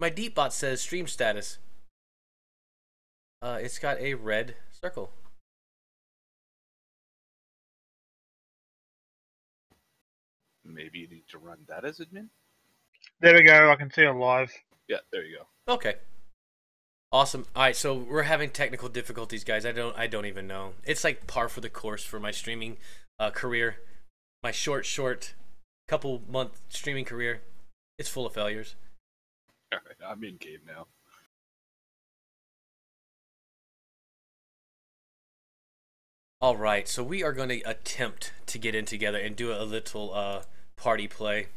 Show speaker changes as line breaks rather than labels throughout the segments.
My Deepbot says stream status. Uh, it's got a red circle.
Maybe you need to run that as admin.
There we go. I can see it live.
Yeah, there you go.
Okay. Awesome. All right, so we're having technical difficulties, guys. I don't, I don't even know. It's like par for the course for my streaming uh, career, my short, short, couple month streaming career. It's full of failures.
All right, I'm in game now.
All right, so we are going to attempt to get in together and do a little uh, party play.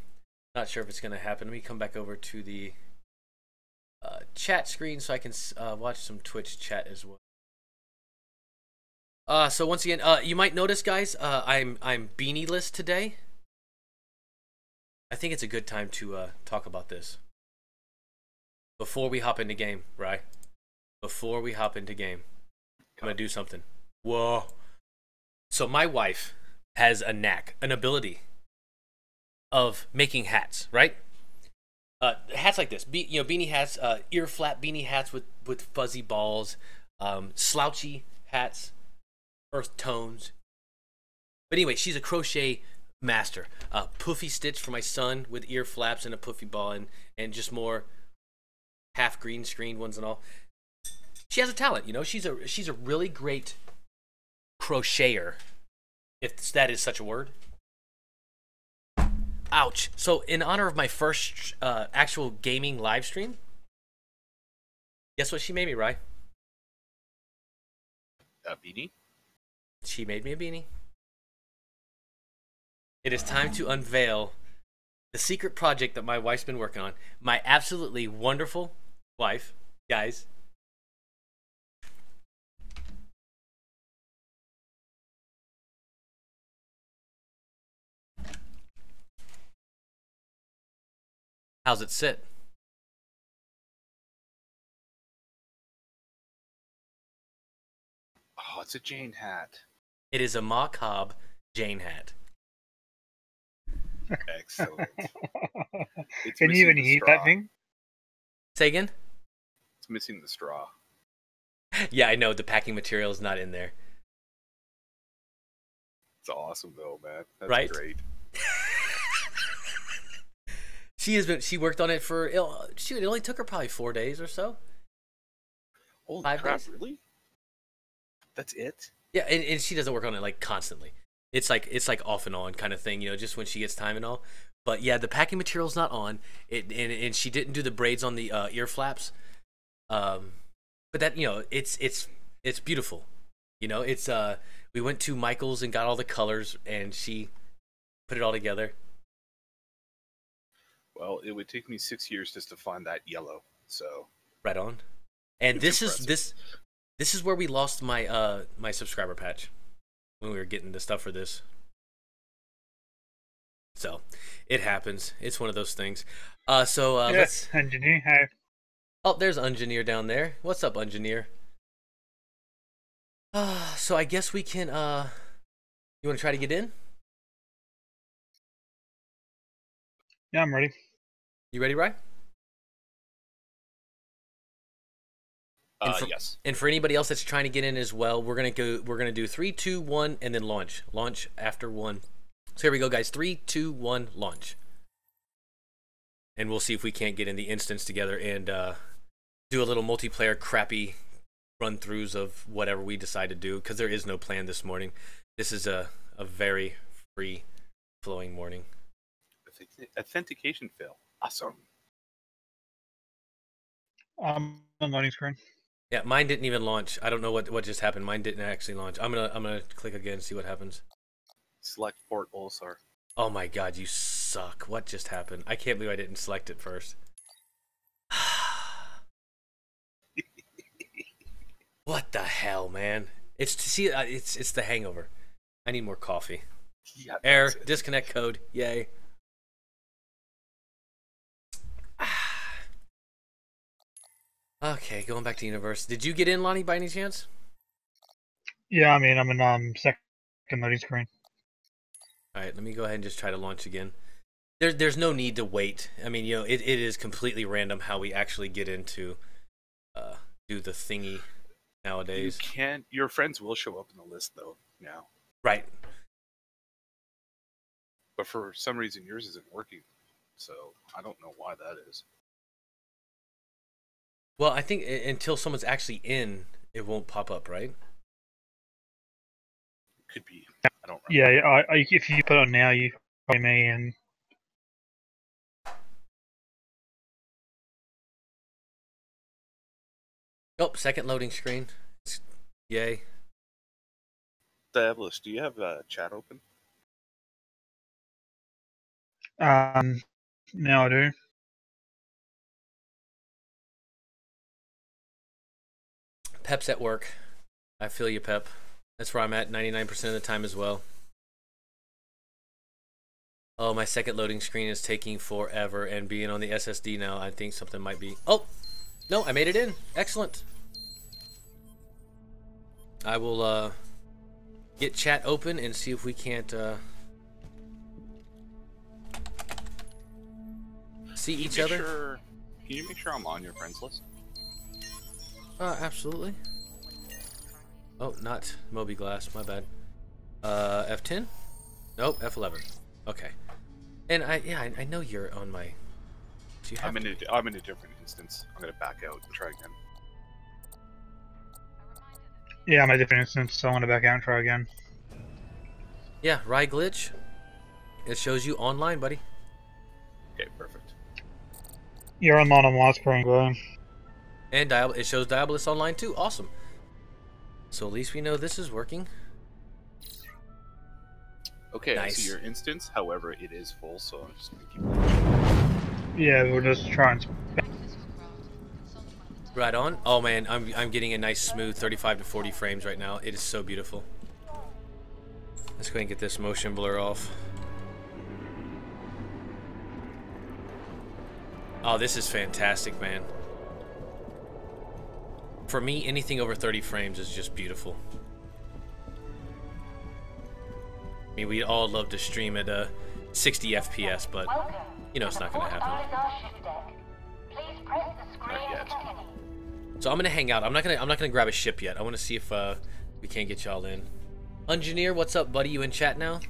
Not sure if it's going to happen. Let me come back over to the uh, chat screen so I can uh, watch some Twitch chat as well. Uh, so once again, uh, you might notice, guys, uh, I'm I'm beanie list today. I think it's a good time to uh, talk about this before we hop into game, right? Before we hop into game, I'm gonna do something. Whoa! So my wife has a knack, an ability of making hats, right? Uh, hats like this, Be- you know, beanie hats, uh, ear flap beanie hats with with fuzzy balls, um, slouchy hats, earth tones. But anyway, she's a crochet master. Uh, puffy stitch for my son with ear flaps and a puffy ball, and and just more half green screen ones and all. She has a talent, you know. She's a she's a really great crocheter, if that is such a word. Ouch. So, in honor of my first uh, actual gaming live stream, guess what she made me, Rye?
A beanie.
She made me a beanie. It is time to unveil the secret project that my wife's been working on. My absolutely wonderful wife, guys. How's it sit?
Oh, it's a Jayne hat.
It is a macabre Jayne hat.
Excellent.
Can you even
the
heat
straw.
that thing?
Say again?
Missing the straw.
Yeah, I know the packing material is not in there.
It's awesome though, man. That's
Right?
great.
She has been. She worked on it for. Shoot, it only took her probably four days or so.
Holy
Five
crap!
days?
Really? That's it?
Yeah, and, and she doesn't work on it like constantly. It's like it's like off and on kind of thing, you know, just when she gets time and all. But yeah, the packing material's not on. It and, and she didn't do the braids on the uh, ear flaps. Um, but that you know, it's it's it's beautiful. You know, it's uh, we went to Michael's and got all the colors, and she put it all together.
Well, it would take me six years just to find that yellow. So
Right on. And
It's
this is this this is where we lost my uh my subscriber patch when we were getting the stuff for this. So it happens. It's one of those things. Uh so uh let's
yes, engineer. How?
Oh, there's Engineer down there. What's up, Engineer? Uh, so I guess we can uh you wanna try to get in?
Yeah, I'm ready.
You ready, Ryan? And
uh,
for-
yes.
And for anybody else that's trying to get in as well, we're gonna go. We're gonna do three, two, one, and then launch. Launch after one. So here we go, guys. Three, two, one, launch. And we'll see if we can't get in the instance together and uh, do a little multiplayer crappy run throughs of whatever we decide to do because there is no plan this morning. This is a a very free flowing morning.
Authentication fail. Awesome.
Um, on loading screen.
Yeah, mine didn't even launch. I don't know what what just happened. Mine didn't actually launch. I'm gonna I'm gonna click again and see what happens.
Select port Olisar.
Oh my god, you suck. What just happened? I can't believe I didn't select it first. What the hell, man? It's to see uh, it's it's the hangover. I need more coffee.
Yeah,
Error,
that's it.
disconnect code. Yay. okay, going back to universe. Did you get in, Lonnie, by any chance?
Yeah, I mean, I'm in um second loading screen.
All right, let me go ahead and just try to launch again. There's there's no need to wait. I mean, you know, it, it is completely random how we actually get into uh, do the thingy
You
nowadays.
can't. Your friends will show up in the list though now,
Right.
but for some reason yours isn't working. So I don't know why that is.
Well, I think until someone's actually in, it won't pop up, right?
Could be. I don't. Remember.
Yeah, yeah, I, I, if you put on now, you pay me and
Oh, second loading screen. Yay.
Diabolus, do you have uh, chat open?
um, now I do.
Pep's at work. I feel you, Pep. That's where I'm at 99% of the time as well. Oh, my second loading screen is taking forever, and being on the SSD now, I think something might be. Oh, no, I made it in. Excellent. I will uh, get chat open and see if we can't uh, see each other.
Sure, can you make sure I'm on your friends list?
Uh, absolutely. Oh, not mobiGlas. My bad. Uh, F10? Nope, F11. Okay. And I, yeah, I, I know you're on my. You
I'm in, a, I'm in a different instance. I'm gonna back out and try again.
Yeah, I'm a different instance, so I want to back out and try again.
Yeah, Rye glitch. It shows you online, buddy.
Okay, perfect.
You're online on my screen, bro.
And Diab- it shows Diabolus online too. Awesome. So at least we know this is working.
Okay, I see your instance. However, it is full, so I'm just gonna keep.
Yeah, we'll just try and.
Right on. Oh man, I'm I'm getting a nice smooth 35 to 40 frames right now. It is so beautiful. Let's go ahead and get this motion blur off. Oh, this is fantastic, man. For me, anything over 30 frames is just beautiful. I mean, we'd all love to stream at uh, 60 FPS, but you know it's not going to happen. So I'm gonna hang out. I'm not gonna I'm not gonna grab a ship yet. I want to see if uh, we can't get y'all in. Engineer, what's up, buddy? You in chat now?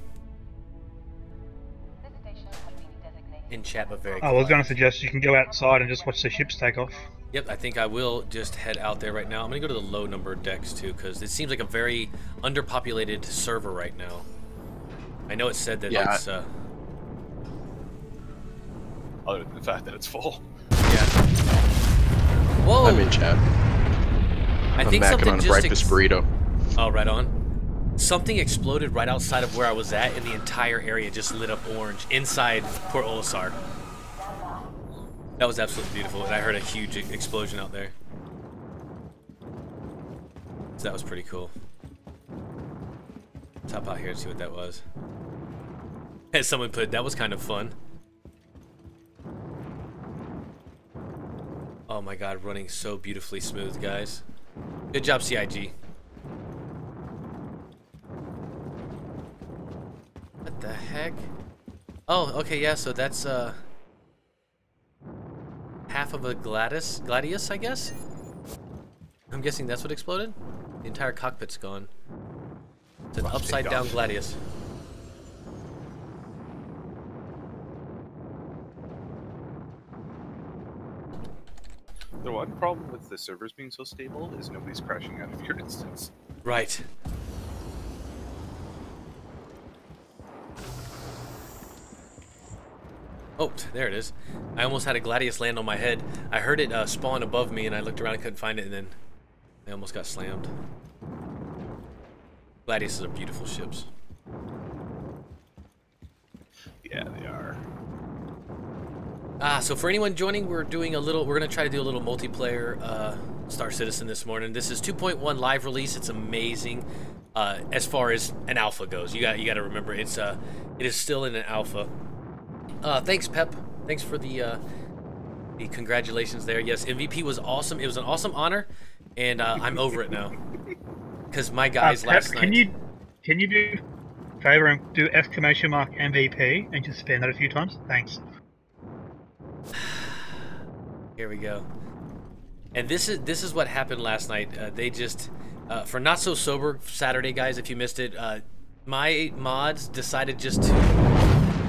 In chat, but very.
I was going to suggest you can go outside and just watch the ships take off.
Yep, I think I will just head out there right now. I'm gonna go to the low number of decks too, because it seems like a very underpopulated server right now. I know it said that
Yeah,
it's uh,
Other than the fact that it's full.
yeah. Whoa!
I'm in chat.
I
I'm
think something
on a
just
breakfast burrito.
Oh, right on. Something exploded right outside of where I was at, and the entire area just lit up orange inside Port Olisar. That was absolutely beautiful, and I heard a huge explosion out there. So that was pretty cool. Let's out here and see what that was. As someone put, that was kind of fun. Oh my god, running so beautifully smooth, guys. Good job, CIG. What the heck? Oh, okay, yeah, so that's, uh... Half of a Gladys, Gladius, I guess? I'm guessing that's what exploded? The entire cockpit's gone. It's an upside down
takeoff.
Gladius.
The one problem with the servers being so stable is nobody's crashing out of your instance.
Right. Oh, there it is. I almost had a Gladius land on my head. I heard it uh, spawn above me, and I looked around and couldn't find it, and then I almost got slammed. Gladiuses are beautiful ships.
Yeah, they are.
Ah, so for anyone joining, we're doing a little. We're gonna try to do a little multiplayer uh, Star Citizen this morning. This is 2.1 live release. It's amazing uh, as far as an alpha goes. You got you got to remember it's uh it is still in an alpha. Uh, thanks, Pep. Thanks for the uh, the congratulations there. Yes, MVP was awesome. It was an awesome honor, and uh, I'm over it now. Because my guys
Uh, Pep,
last night.
Can you can you do favor and do exclamation mark MVP and just spam that a few times? Thanks.
Here we go. And this is this is what happened last night. Uh, they just uh, for not so sober Saturday, guys. If you missed it, uh, my mods decided just to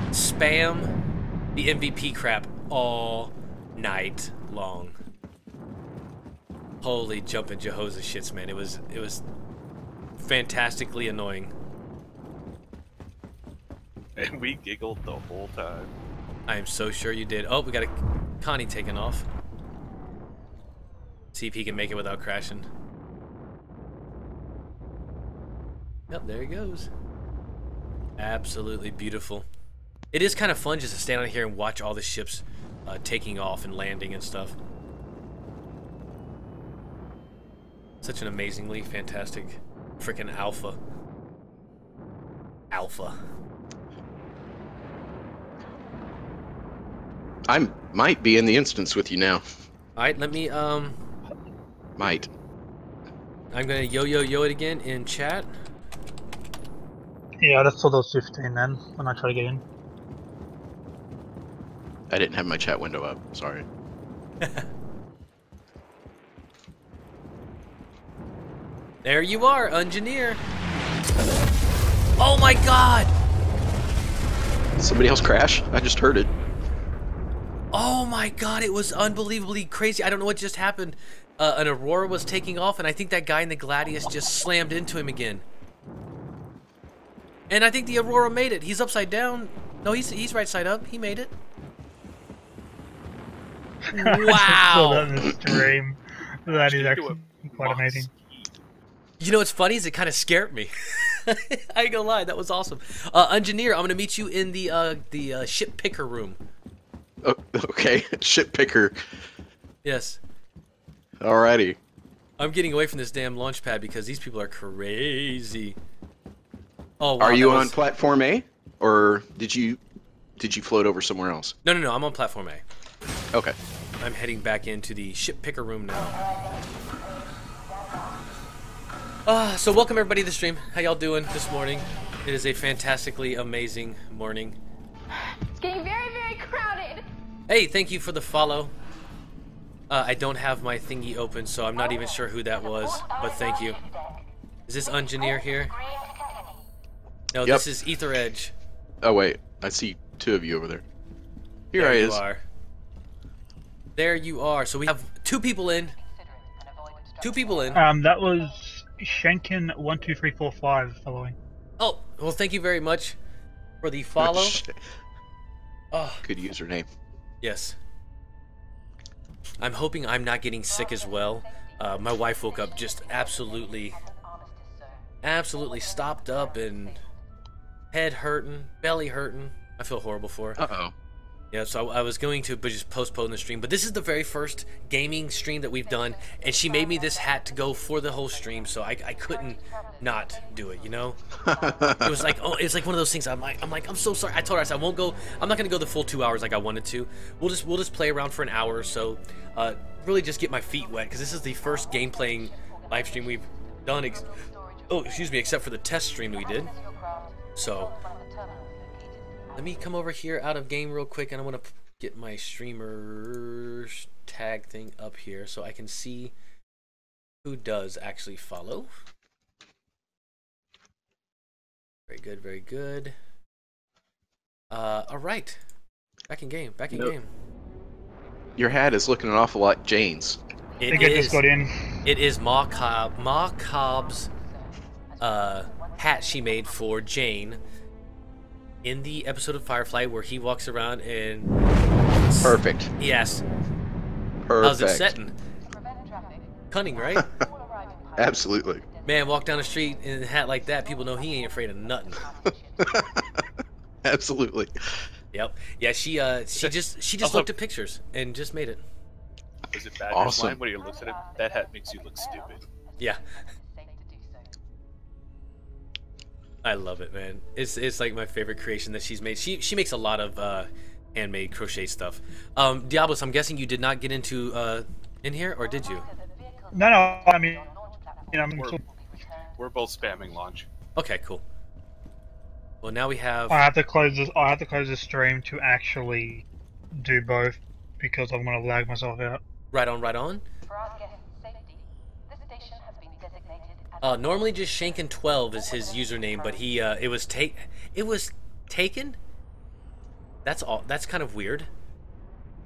spam the MVP crap all night long. Holy jumping Jehovah's shits, man! It was it was fantastically annoying.
And we giggled the whole time.
I am so sure you did. Oh, we got a Connie taken off. See if he can make it without crashing. Yep, there he goes. Absolutely beautiful. It is kind of fun just to stand out here and watch all the ships uh, taking off and landing and stuff. Such an amazingly fantastic freaking alpha. Alpha.
I might be in the instance with you now.
Alright, let me, um,
Might.
I'm gonna yo yo yo it again in chat.
Yeah, that's all those 15 then, when I try to get in.
I didn't have my chat window up. Sorry.
There you are, engineer. Oh my god!
Somebody else crash? I just heard it.
Oh my god, it was unbelievably crazy. I don't know what just happened. Uh, an Aurora was taking off, and I think that guy in the Gladius just slammed into him again. And I think the Aurora made it. He's upside down. No, he's he's right side up. He made it.
I just saw
Wow.
the stream. That is actually quite
mock
amazing.
You know what's funny is it kind of scared me. I ain't gonna lie, that was awesome. Uh, engineer, I'm gonna meet you in the uh, the uh, ship picker room.
Oh, okay. Ship picker.
Yes.
Alrighty.
I'm getting away from this damn launch pad because these people are crazy. Oh, wow,
Are you
that
on
was-
platform A, or did you did you float over somewhere else?
No, no, no. I'm on platform A.
Okay.
I'm heading back into the ship picker room now. Uh, so welcome everybody to the stream. How y'all doing this morning? It is a fantastically amazing morning. Hey, thank you for the follow. Uh, I don't have my thingy open, so I'm not even sure who that was, but thank you. Is this engineer here? No,
Yep.
this is Ether Edge.
Oh wait, I see two of you over there. Here
there
I
you
is.
are. There you are. So we have two people in. Two people in.
Um, that was Shenkin12345 following.
Oh, well, thank you very much for the follow. Oh,
Good username.
Yes. I'm hoping I'm not getting sick as well. Uh, my wife woke up just absolutely, absolutely stopped up and head hurting, belly hurting. I feel horrible for her.
Uh oh.
Yeah, so I, was going to but just postpone the stream, but this is the very first gaming stream that we've done, and she made me this hat to go for the whole stream, so I, I couldn't not do it, you know? It was like, oh, it's like one of those things. I'm like, I'm like, I'm so sorry. I told her I said I won't go. I'm not gonna go the full two hours like I wanted to. We'll just we'll just play around for an hour or so. Uh, really just get my feet wet because this is the first game playing live stream we've done. Oh, excuse me, except for the test stream we did. So let me come over here out of game real quick, and I want to get my streamer tag thing up here so I can see who does actually follow. Very good, very good. Uh, all right. Back in game. Back in
Nope.
game.
Your hat is looking an awful like Jayne's.
I
It
think I
is.
just got in.
It is Ma Cobb, Ma Cobb's uh, hat she made for Jane in the episode of Firefly where he walks around and
Perfect.
yes,
Perfect.
how's it setting? Cunning, right?
Absolutely.
Man, walk down the street in a hat like that, people know he ain't afraid of nothing.
Absolutely.
Yep. Yeah, she uh she just she just
Also-
looked at pictures and just made it.
Is it bad
Awesome.
line when you look at it? That hat makes you look stupid.
Yeah. I love it, man. It's it's like my favorite creation that she's made. She she makes a lot of uh, handmade crochet stuff. Um, Diablos, I'm guessing you did not get into uh, in here, or did you?
No, no, I mean, you know, I'm
We're, we're both spamming launch.
Okay, cool. Well, now we have.
I have to close this. I have to close the stream to actually do both because I'm gonna lag myself out.
Right on, right on.
For our guests' safety, this station has been designated as
Uh, normally just Shankin12 is his username, but he uh, it was take it was taken. That's all. That's kind of weird.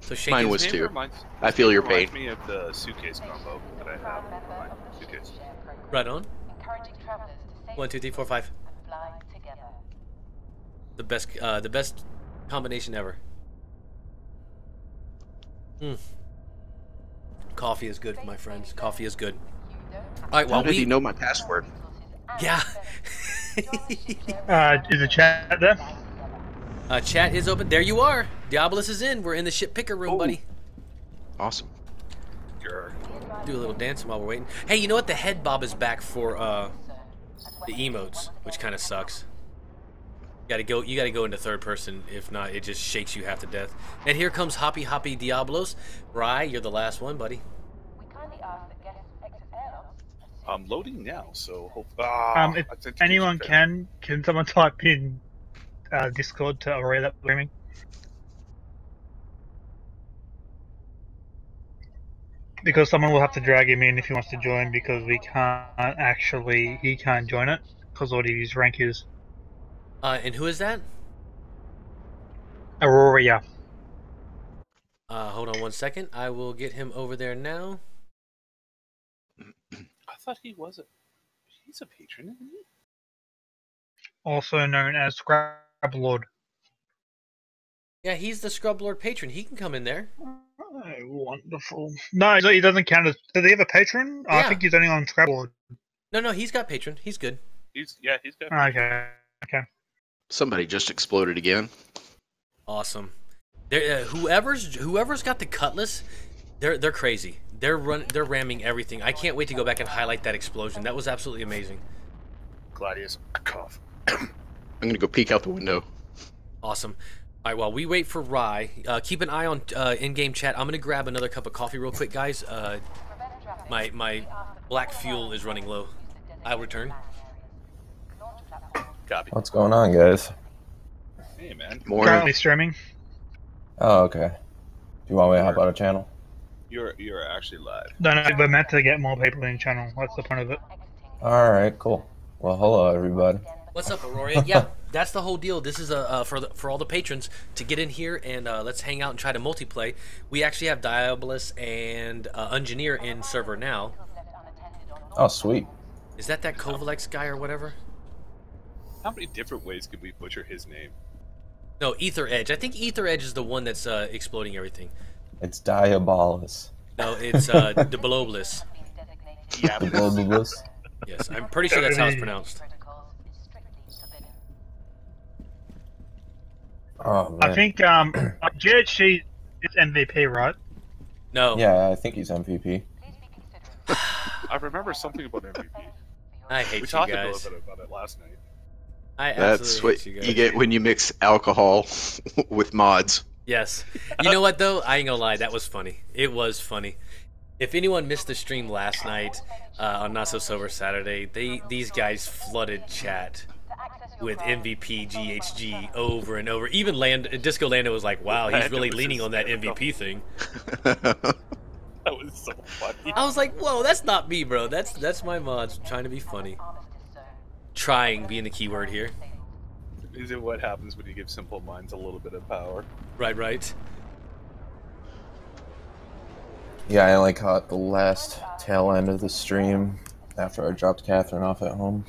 So Shankin.
Mine was too.
reminds-
I feel your pain.
me of the suitcase combo that I have.
proud
my suitcase.
Right on.
encouraging travelers to safely
One, two, three, four, five.
and fly together.
The best, uh, the best combination ever. Mm. Coffee is good, my friends. Coffee is good. All right,
How
well
did
we
he know my password?
yeah.
Uh, is the chat there?
uh, chat is open. There you are. Diabolus is in. We're in the ship picker room,
Oh.
buddy.
Awesome.
Grr.
Do a little dancing while we're waiting. Hey, you know what? The head bob is back for uh, the emotes, which kind of sucks. You gotta go. You gotta go into third person. If not, it just shakes you half to death. And here comes Hoppy Hoppy Diablos. Rye, you're the last one, buddy.
We kindly ask that guests exit airlocks.
I'm loading now, so hope. Ah,
Um, if anyone
failed.
can, can someone type in uh, Discord to array that streaming? Because someone will have to drag him in if he wants to join because we can't actually, he can't join it because what his rank is.
Uh, and who is that?
Aurora.
Uh, hold on one second. I will get him over there now.
I thought he was a. He's a patron, isn't he?
also known as Scrub Lord.
Yeah, he's the Scrub Lord patron. He can come in there.
Oh, wonderful. No, he doesn't count as. Does he have a patron? I think he's only on Scrub Lord.
No, no, he's got patron. He's good.
He's yeah, he's good.
Okay. Okay.
Somebody just exploded again.
Awesome. There, uh, whoever's whoever's got the cutlass, they're they're crazy. They're run they're ramming everything. I can't wait to go back and highlight that explosion. That was absolutely amazing.
Gladius. I Cough.
I'm gonna go peek out the window.
Awesome. All right, while we wait for Rye, uh, keep an eye on uh, in-game chat. I'm gonna grab another cup of coffee real quick, guys. Uh, my my black fuel is running low. I'll return.
Copy.
What's going on, guys?
Hey man,
More.
Currently streaming.
Oh, okay. Do you want me to hop out of channel?
You're you're actually live.
No, no, we're meant to get more people in the channel. What's the point of it?
All right, cool. Well, hello, everybody.
What's up, Aurora? yeah, that's the whole deal. This is a uh, for the, for all the patrons to get in here and uh, let's hang out and try to multiplay. We actually have Diabolus and uh, Engineer in server now.
Left unattended on
Oh, sweet.
Is that that Kovalex guy or whatever?
How many different ways could we butcher his name?
No, Ether Edge. I think Ether Edge is the one that's uh, exploding everything.
It's Diabolus.
No, it's uh, Debloblus.
being
Diabolus.
Yes, I'm pretty sure that's how it's pronounced.
Protocols is strictly forbidden.
Oh man.
I think um, GHG is MVP, right?
No,
Yeah, I think he's MVP.
Please be considerate.
I remember something about MVP.
I hate
We
you
talked a little bit about it last night.
I
That's
absolutely
what
hate you
you,
guys.
get when you mix alcohol with mods.
Yes. You know what though? I ain't gonna lie, that was funny. It was funny. If anyone missed the stream last night uh, on Not So Sober Saturday, they these guys flooded chat
To access your
with MVP GHG over and over. Even Land Disco Lando was like, "Wow, he's really leaning on that. MVP thing."
That was so funny.
I was like, "Whoa, that's not me, bro. That's that's my mods trying to be funny." Trying being the key word here.
Is it what happens when you give simple minds a little bit of power?
Right, right.
Yeah, I only caught the last tail end of the stream after I dropped Catherine off at home.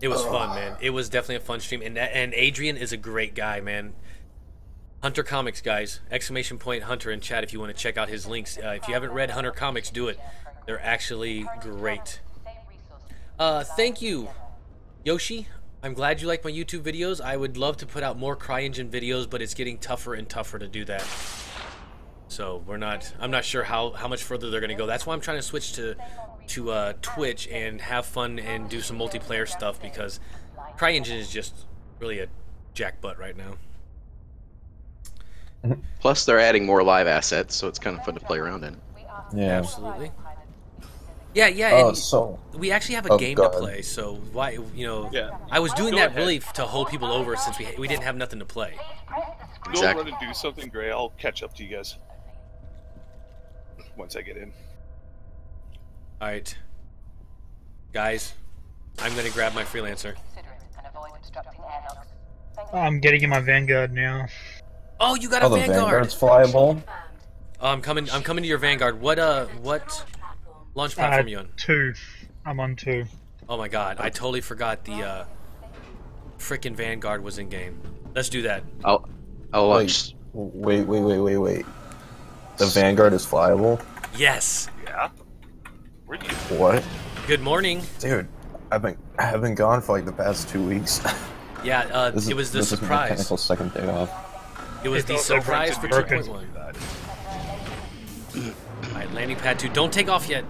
It was fun, man. It was definitely a fun stream, and and Adrian is a great guy, man. Hunter Comics, guys! Exclamation point Hunter in chat if you want to check out his links. Uh, if you haven't read Hunter Comics, do it. They're actually great. Uh, thank you, Yoshi. I'm glad you like my YouTube videos. I would love to put out more CryEngine videos, but it's getting tougher and tougher to do that. So we're not. I'm not sure how how much further they're gonna go. That's why I'm trying to switch to to uh, Twitch and have fun and do some multiplayer stuff because CryEngine is just really a jackbutt right now.
Plus, they're adding more live assets, so it's kind of fun to play around in.
Yeah.
Absolutely. Yeah, yeah.
Oh,
and
so
we actually have a
oh,
game
God.
to play, so why you know?
Yeah.
I was doing
Go
that
ahead.
really to hold people over since we we didn't have nothing to play.
Go
Exactly.
run and do something, Gray. I'll catch up to you guys once I get in.
All right, guys, I'm gonna grab my freelancer.
Consider it and avoid obstructing airlocks. Thank you.
I'm getting in my Vanguard now.
Oh, you got a
oh, the
Vanguard.
Vanguard's flyable.
Oh, I'm coming. I'm coming to your Vanguard. What uh, what launch
Uh,
platform you
two. I'm on two.
Oh my God, I totally forgot the uh, frickin' Vanguard was in game. Let's do that.
I'll I'll launch.
Wait, wait, wait, wait, wait. The Vanguard is flyable.
Yes.
Yeah. Where'd you?
What,
Good morning.
dude? I've been I've been gone for like the past two weeks.
Yeah, uh,
This is,
it was the
this is my
surprise.
second day off.
It was
It's
the surprise for
broken.
2.1. Alright, landing pad 2. Don't take off yet.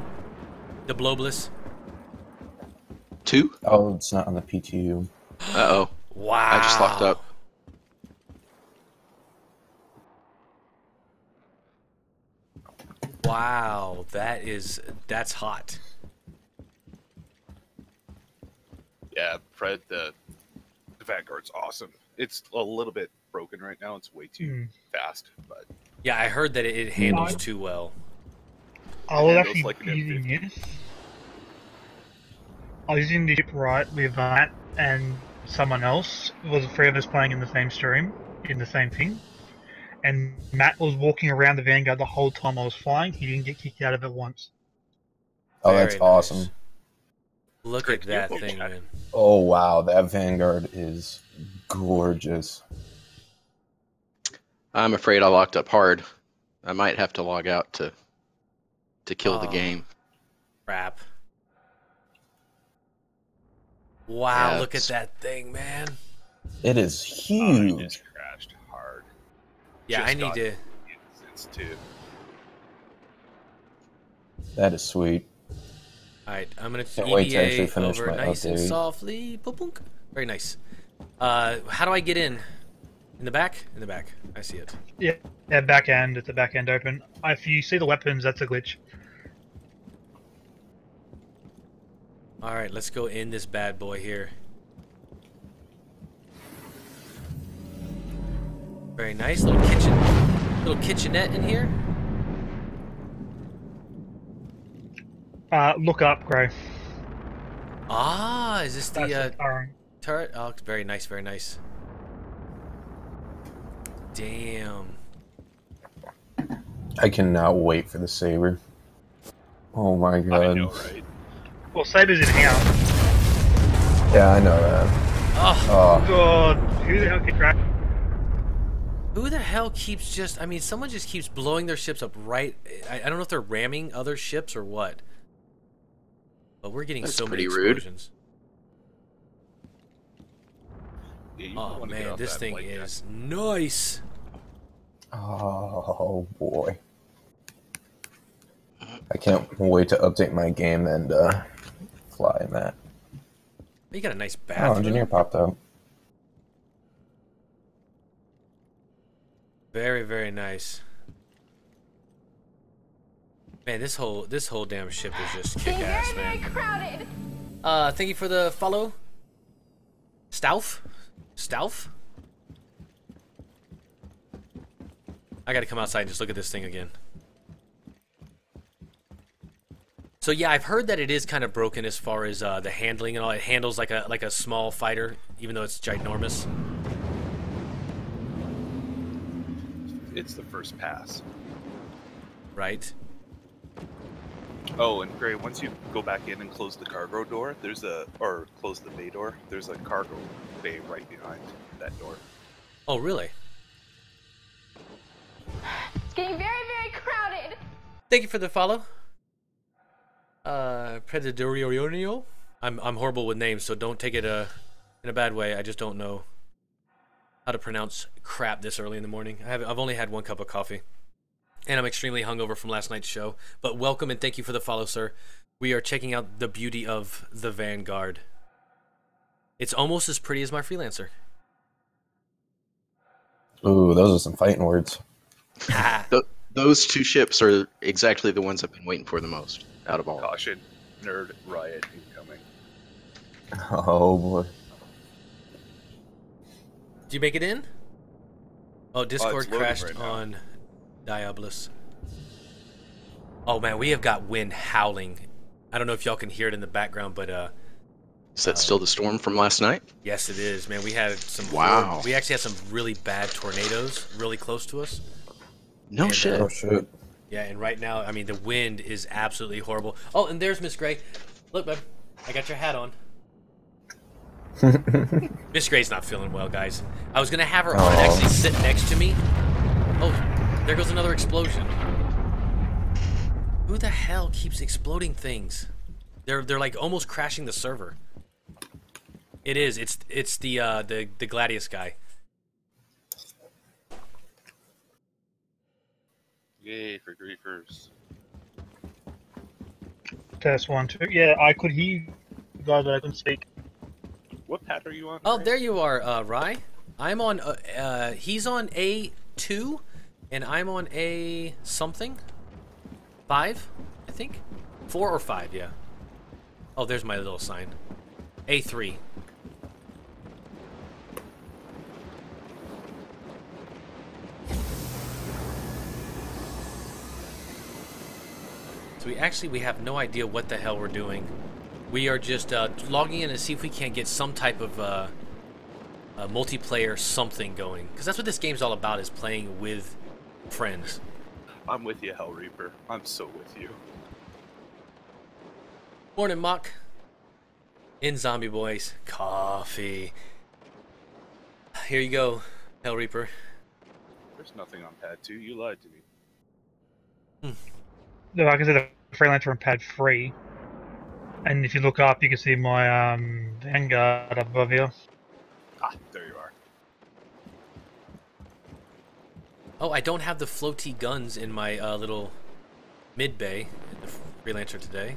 The Blobless.
Two?
Oh, it's not on the PTU.
Uh oh.
Wow.
I just locked up.
Wow, that is that's hot.
Yeah, Fred, the, the Vanguard's awesome. It's a little bit broken right now. It's way too
Hmm.
fast, but
Yeah, I heard that it, it handles too well.
I was actually
like
using this. I was using the ship right with Matt and someone else. It was three of us playing in the same stream, in the same thing. And Matt was walking around the Vanguard the whole time I was flying. He didn't get kicked out of it once.
Oh, that's
nice.
awesome.
Look
Great
at that thing, man.
Oh wow, that Vanguard is gorgeous.
I'm afraid I locked up hard. I might have to log out to to kill the
Oh.
game.
Crap. Wow,
Yeah,
look at that thing, man.
It is
oh, it
huge.
just crashed hard.
Yeah,
Just
I need to.
It's too.
That is sweet.
Alright, I'm gonna
Can't wait to actually finish
over
my
nice and
update.
softly. Boop, boop. Very nice. Uh, how do I get in? In the back? In the back. I see it.
Yeah, yeah, back end. It's the back end open. If you see the weapons, that's a glitch.
All right, let's go in this bad boy here. Very nice little kitchen, little kitchenette in here.
Uh, look up, Gray.
Ah, is this
That's
the uh,
the
turret? Oh, very nice, very nice. Damn.
I cannot wait for the saber. Oh my
I
god.
know, right?
Well, Saber's in here.
Yeah, I know that.
Oh,
Oh,
God, who the hell can track?
who the hell keeps just? I mean, someone just keeps blowing their ships up right. I, I don't know if they're ramming other ships or what. But we're getting
That's
so many
pretty rude.
explosions.
Yeah,
Oh man, this thing
flight deck.
is nice.
oh boy. I can't wait to update my game and uh, fly, Matt.
You got a nice
Oh,
bathroom.
engineer popped up.
Very, very nice. Man, this whole this whole damn ship is just kick
Getting very,
ass, man.
crowded.
Uh, thank you for the follow. Stauf, Stauf. I gotta come outside and just look at this thing again. So yeah, I've heard that it is kind of broken as far as uh, the handling and all. It handles like a like a small fighter, even though it's ginormous.
It's the first pass.
Right?
Oh, and Gray, once you go back in and close the cargo door, there's a or close the bay door. There's a cargo bay right behind that door.
Oh, really?
It's getting very, very crowded.
Thank you for the follow. Uh, Predatorio. I'm I'm horrible with names, so don't take it uh in a bad way. I just don't know how to pronounce crap this early in the morning. I have I've only had one cup of coffee, and I'm extremely hungover from last night's show. But welcome and thank you for the follow, sir. We are checking out the beauty of the Vanguard. It's almost as pretty as my freelancer.
Ooh, those are some fighting words.
Th- those two ships are exactly the ones I've been waiting for the most out of all.
Caution, Nerd riot incoming.
Oh boy.
Did you make it in? Oh, Discord
loading
crashed
right
on Diabolus. Oh man, we have got wind howling. I don't know if y'all can hear it in the background, but uh,
Is that still the storm from last night?
yes, it is. Man, we had some.
Wow.
We actually had some really bad tornadoes really close to us.
No
And, uh,
shit.
Oh shit.
Yeah, and right now, I mean, the wind is absolutely horrible. Oh, and there's Miss Gray. Look, babe, I got your hat on. Miss Gray's not feeling well, guys. I was gonna have her on and actually sit next to me. Oh, there goes another explosion. Who the hell keeps exploding things? They're they're like almost crashing the server. It is. It's it's the uh, the the Gladius guy.
Yay for griefers.
Test one, two. Yeah, I could hear you guys, but I couldn't speak.
What pad are you on?
Oh, there you are, uh, Rye. I'm on, uh, uh, he's on A2, and I'm on A something. Five, I think. Four or five, yeah. Oh, there's my little sign. A3. So we actually we have no idea what the hell we're doing. We are just uh, logging in to see if we can't get some type of uh, multiplayer something going. Because that's what this game's all about, is playing with friends.
I'm with you, Hell Reaper. I'm so with you.
Morning, Mock. In Zombie Boys. Coffee. Here you go, Hell Reaper.
There's nothing on pad two. You lied to me.
No, Like I said, the freelancer on pad three. And if you look up, you can see my um, Vanguard above here.
Ah, there you are.
Oh, I don't have the floaty guns in my uh, little mid bay in the freelancer today.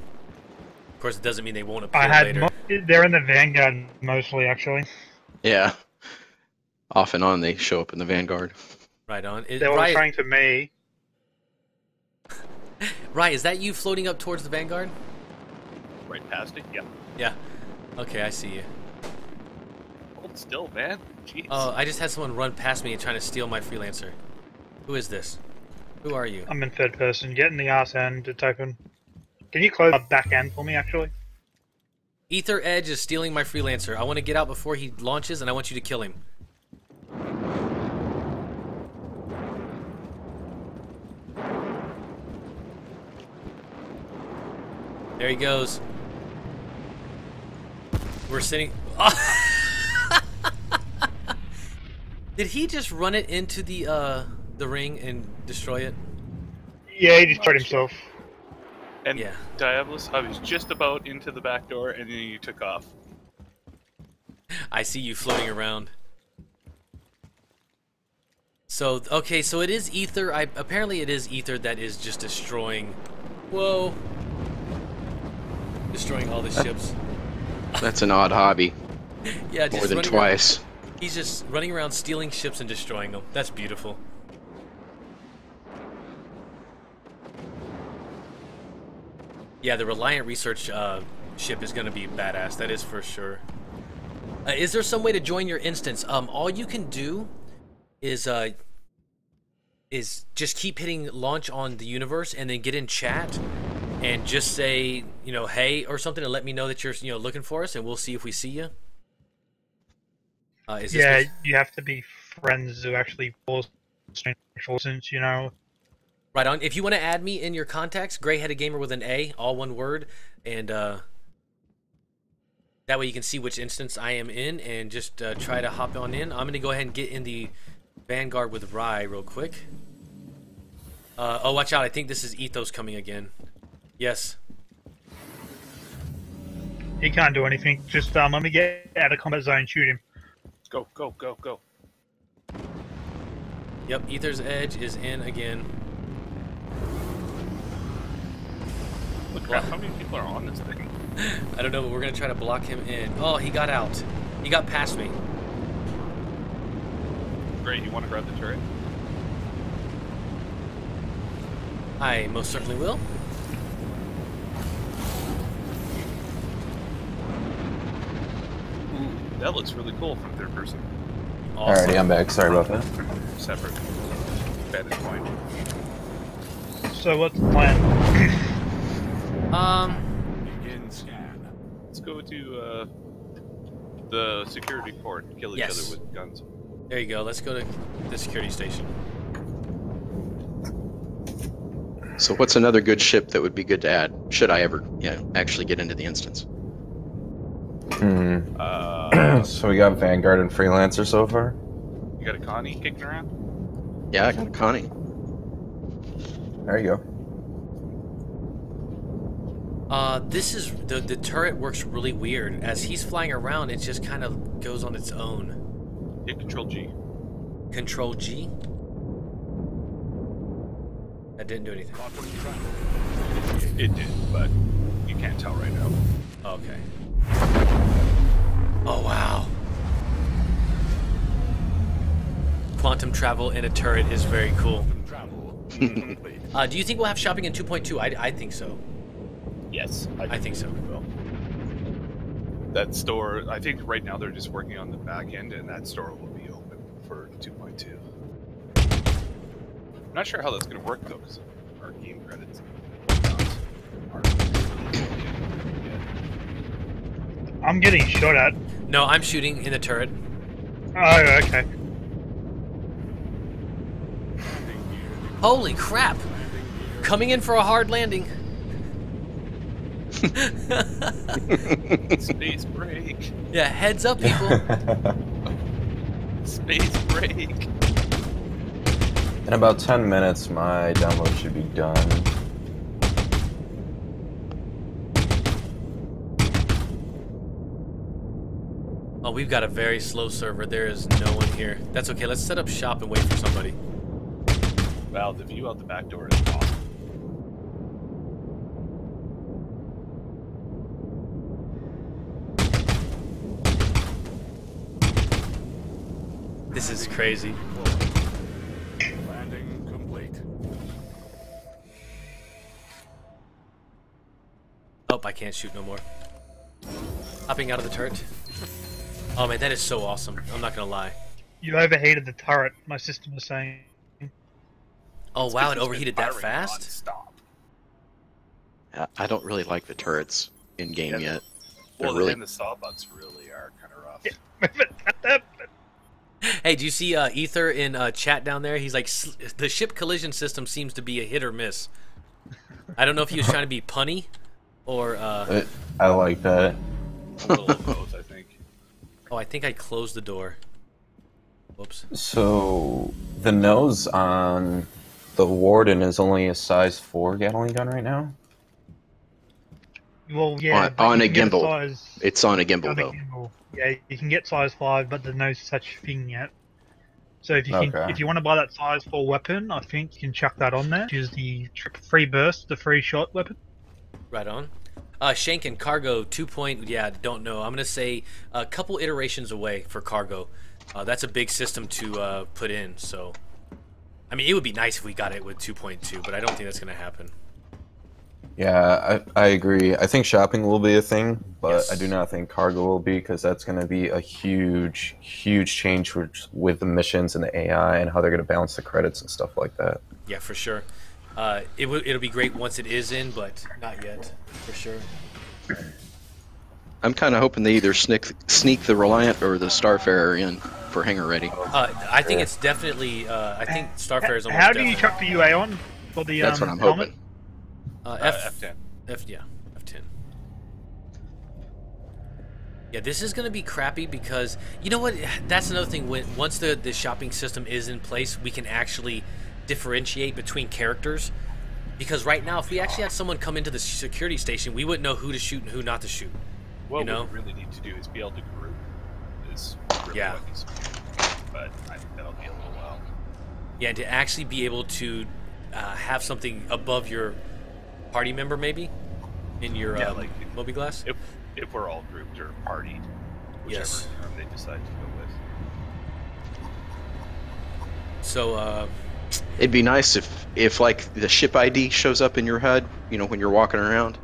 Of course, it doesn't mean they won't appear
I had
later.
they're in the Vanguard mostly, actually.
Yeah. Off and on, they show up in the Vanguard.
right on. It,
They were
right,
referring to me.
Right, is that you floating up towards the Vanguard?
Right past it? Yeah.
Yeah. Okay, I see you.
Hold still, man. Jeez.
Oh, I just had someone run past me and trying to steal my freelancer. Who is this? Who are you?
I'm in third person. Get in the ass end. It's open. Can you close the back end for me, actually?
Ether Edge is stealing my freelancer. I want to get out before he launches, and I want you to kill him. There he goes. We're sitting. Did he just run it into the uh the ring and destroy it?
Yeah, he destroyed himself.
and
yeah.
Diabolus, I was just about into the back door, and then you took off.
I see you floating around. So okay, so it is ether. I apparently it is ether that is just destroying. Whoa! Destroying all the ships.
That's an odd hobby.
Yeah, just
More than
running around-
twice.
he's just running around stealing ships and destroying them. That's beautiful. Yeah, the Reliant Research uh, ship is going to be badass. That is for sure. Uh, is there some way to join your instance? Um, all you can do is uh, is just keep hitting launch on the universe and then get in chat and just say you know hey or something to let me know that you're you know looking for us and we'll see if we see you. Uh, is this
Yeah, you have to be friends to actually force since you know.
Right on. If you want to add me in your contacts, Grayheaded Gamer with an A, all one word, and uh, that way you can see which instance I am in and just uh, try to hop on in. I'm going to go ahead and get in the Vanguard with Rye real quick. Uh, oh, watch out. I think this is Ethos coming again. Yes.
He can't do anything. Just um, let me get out of combat zone. Shoot him.
Go, go, go, go.
Yep, Ether's Edge is in again.
Look crap, how many people are on this thing?
I don't know, but we're going to try to block him in. Oh, he got out. He got past me.
Great, you want to grab the turret?
I most certainly will.
That looks really cool from third person.
Awesome.
Alrighty, I'm back. Sorry about that.
Separate vantage point.
So what's the plan?
Um,
Let's go to uh, the security port and kill each
Yes.
other with guns.
there you go. Let's go to the security station.
So what's another good ship that would be good to add? Should I ever, you know, actually get into the instance?
Hmm.
Uh,
so we got Vanguard and Freelancer so far.
you got a Connie kicking around?
Yeah, I got a Connie.
There you go.
Uh, this is the the turret works really weird. As he's flying around, it just kind of goes on its own.
Hit Control G.
Control G. That didn't do anything.
It did, but you can't tell right now.
Okay. Oh wow. Quantum travel in a turret is very cool. Uh, do you think we'll have shopping in 2.2? I, I think so.
Yes,
I think so.
we will. That store, I think right now they're just working on the back end, and that store will be open for 2.2. I'm not sure how that's going to work though, because our game credits and whatnot aren't really yet.
I'm getting shot at.
No, I'm shooting in the turret.
Oh, okay.
Holy crap! Coming in for a hard landing.
Space brake!
yeah, heads up, people.
Space brake!
In about 10 minutes, my download should be done.
Oh, we've got a very slow server. There is no one here. That's okay. Let's set up shop and wait for somebody.
Wow, the view out the back door is awesome.
This is crazy.
Landing complete.
Oh, I can't shoot no more. Hopping out of the turret. Oh man, that is so awesome. I'm not gonna lie.
You overheated the turret. My system was saying.
Oh
It's
wow,
'cause
it overheated that fast?
nonstop.
I- I don't really like the turrets in game
Yeah.
yet.
Well,
They're really
and the sawbucks really are kind of rough. Yeah.
Hey, do you see uh, Ether in uh, chat down there? He's like, "S- the ship collision system seems to be a hit or miss. I don't know if he was trying to be punny or. Uh,
I like that.
A little of both, I think.
Oh, I think I closed the door. Whoops.
So the nose on the Warden is only a size 4 Gatling gun right now?
Well, yeah.
On- on a gimbal.
Size,
It's on a gimbal
on a gimbal. Yeah, you can get size five, but there's no such thing yet. So if you can,
Okay.
if you want to buy that size four weapon, I think you can chuck that on there. Which is the free burst, the free shot weapon.
Right on. Uh, Shankin Cargo 2 point, yeah, don't know. I'm going to say a couple iterations away for Cargo. Uh, that's a big system to uh, put in, so. I mean, it would be nice if we got it with 2.2, but I don't think that's going to happen.
Yeah, I, I agree. I think shopping will be a thing, but
Yes.
I do not think cargo will be because that's going to be a huge, huge change with, with the missions and the AI and how they're going to balance the credits and stuff like that.
Yeah, for sure. Uh, it w- it'll be great once it is in, but not yet, for sure.
I'm kind of hoping they either sneak sneak the Reliant or the Starfarer in for hangar ready.
Uh, I think it's definitely. Uh, I think Starfarer is almost.
How do you chuck the UA on for the
That's
um,
what I'm
helmet?
hoping.
Uh,
Uh,
F,
F10.
F yeah, F10. Yeah, this is gonna be crappy because you know what? That's another thing. When once the the shopping system is in place, we can actually differentiate between characters. Because right now, if we actually had someone come into the security station, we wouldn't know who to shoot and who not to shoot.
What
You know?
we really need to do is be able to group. Is really
Yeah.
what. But I think that'll be a little while.
Yeah, to actually be able to uh, have something above your party member, maybe in your
Yeah,
um,
like-
mobiGlas.
If if we're all grouped or partied, whichever
Yes.
term they decide to go with.
So, uh,
It'd be nice if if like the ship ID shows up in your HUD, you know, when you're walking around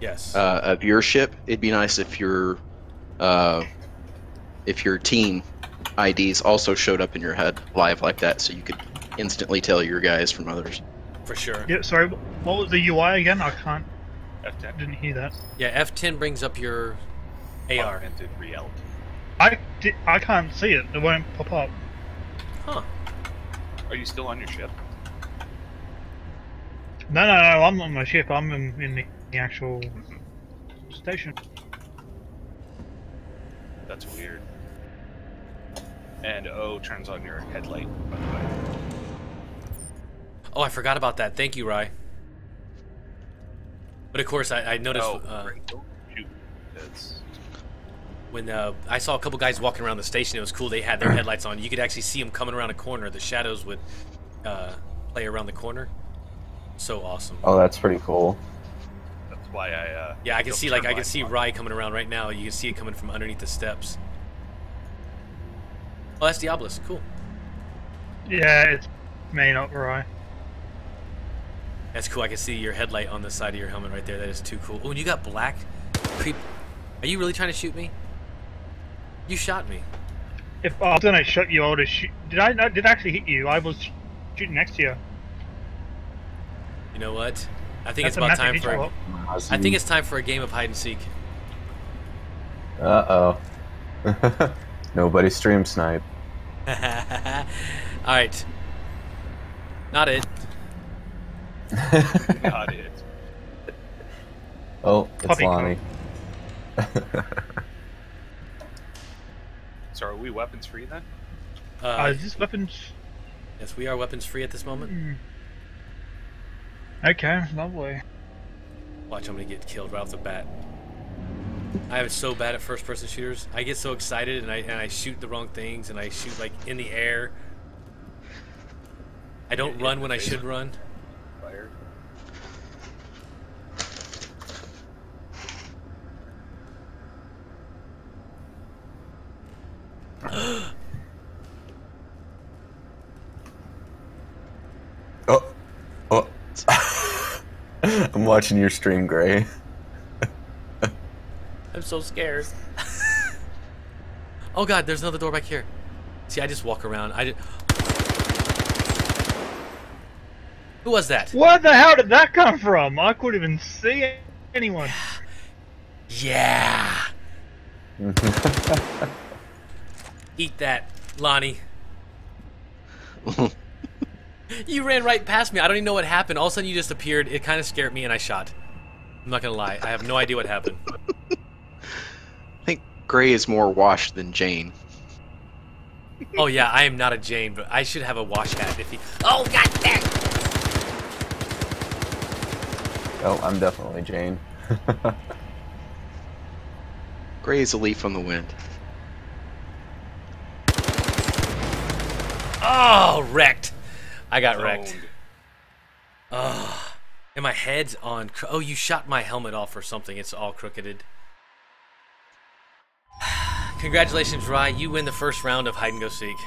yes.
uh, of your ship. It'd be nice if your uh, if your team IDs also showed up in your head live like that, so you could instantly tell your guys from others.
For sure.
Yeah, sorry, what was the UI again? I can't,
F10.
didn't hear that.
Yeah, F10 brings up your AR.
Augmented reality.
I, di- I can't see it, it won't pop up.
Huh.
Are you still on your ship?
No, no, no, I'm on my ship, I'm in, in the, the actual station.
That's weird. And O turns on your headlight, by the way.
Oh, I forgot about that. Thank you, Rye. But of course, I, I noticed
oh,
uh,
right. Don't shoot. That's
when uh, I saw a couple guys walking around the station. It was cool. They had their headlights on. You could actually see them coming around a corner. The shadows would uh, play around the corner. So awesome.
Oh, that's pretty cool.
that's why I. Uh,
Yeah, I can see like I can see
on.
Rye coming around right now. You can see it coming from underneath the steps. Oh, that's Diablos. Cool.
Yeah, it's me, not right.
That's cool. I can see your headlight on the side of your helmet right there. That is too cool. Oh, and you got black creep. Are you really trying to shoot me? You shot me.
If I was gonna shoot you, I would have shoot. Did I? No, did I actually hit you? I was shooting next to you.
You know what? I think
That's
it's about time for.
roll.
I think it's time for a game of hide and seek.
Uh oh. Nobody stream snipe.
All right. Not it.
Not it.
Oh, it's
Puppy
Lonnie.
So are we weapons free then?
Uh,
Uh,
is this weapons?
yes, we are weapons free at this moment.
Hmm. Okay, lovely.
Watch, I'm gonna get killed right off the bat. I am so bad at first-person shooters. I get so excited and I and I shoot the wrong things and I shoot like in the air. I don't run when I should run.
Fire.
Oh, oh. I'm watching your stream, Gray.
I'm so scared. oh god, there's another door back here. See, I just walk around. I just... Who was that?
Where the hell did that come from? I couldn't even see anyone.
Yeah. Eat that, Lonnie. You ran right past me. I don't even know what happened. All of a sudden, you just appeared. It kind of scared me, and I shot. I'm not gonna lie. I have no idea what happened.
I think Gray is more washed than Jayne.
Oh yeah, I am not a Jayne, but I should have a wash hat if he. Oh god damn!
Oh, I'm definitely Jayne.
Gray is a leaf on the wind.
Oh, wrecked. I got wrecked.
Owned.
Oh, and my head's on. cr- Oh, you shot my helmet off or something. It's all crookeded. Congratulations, Rye. You win the first round of hide and go seek.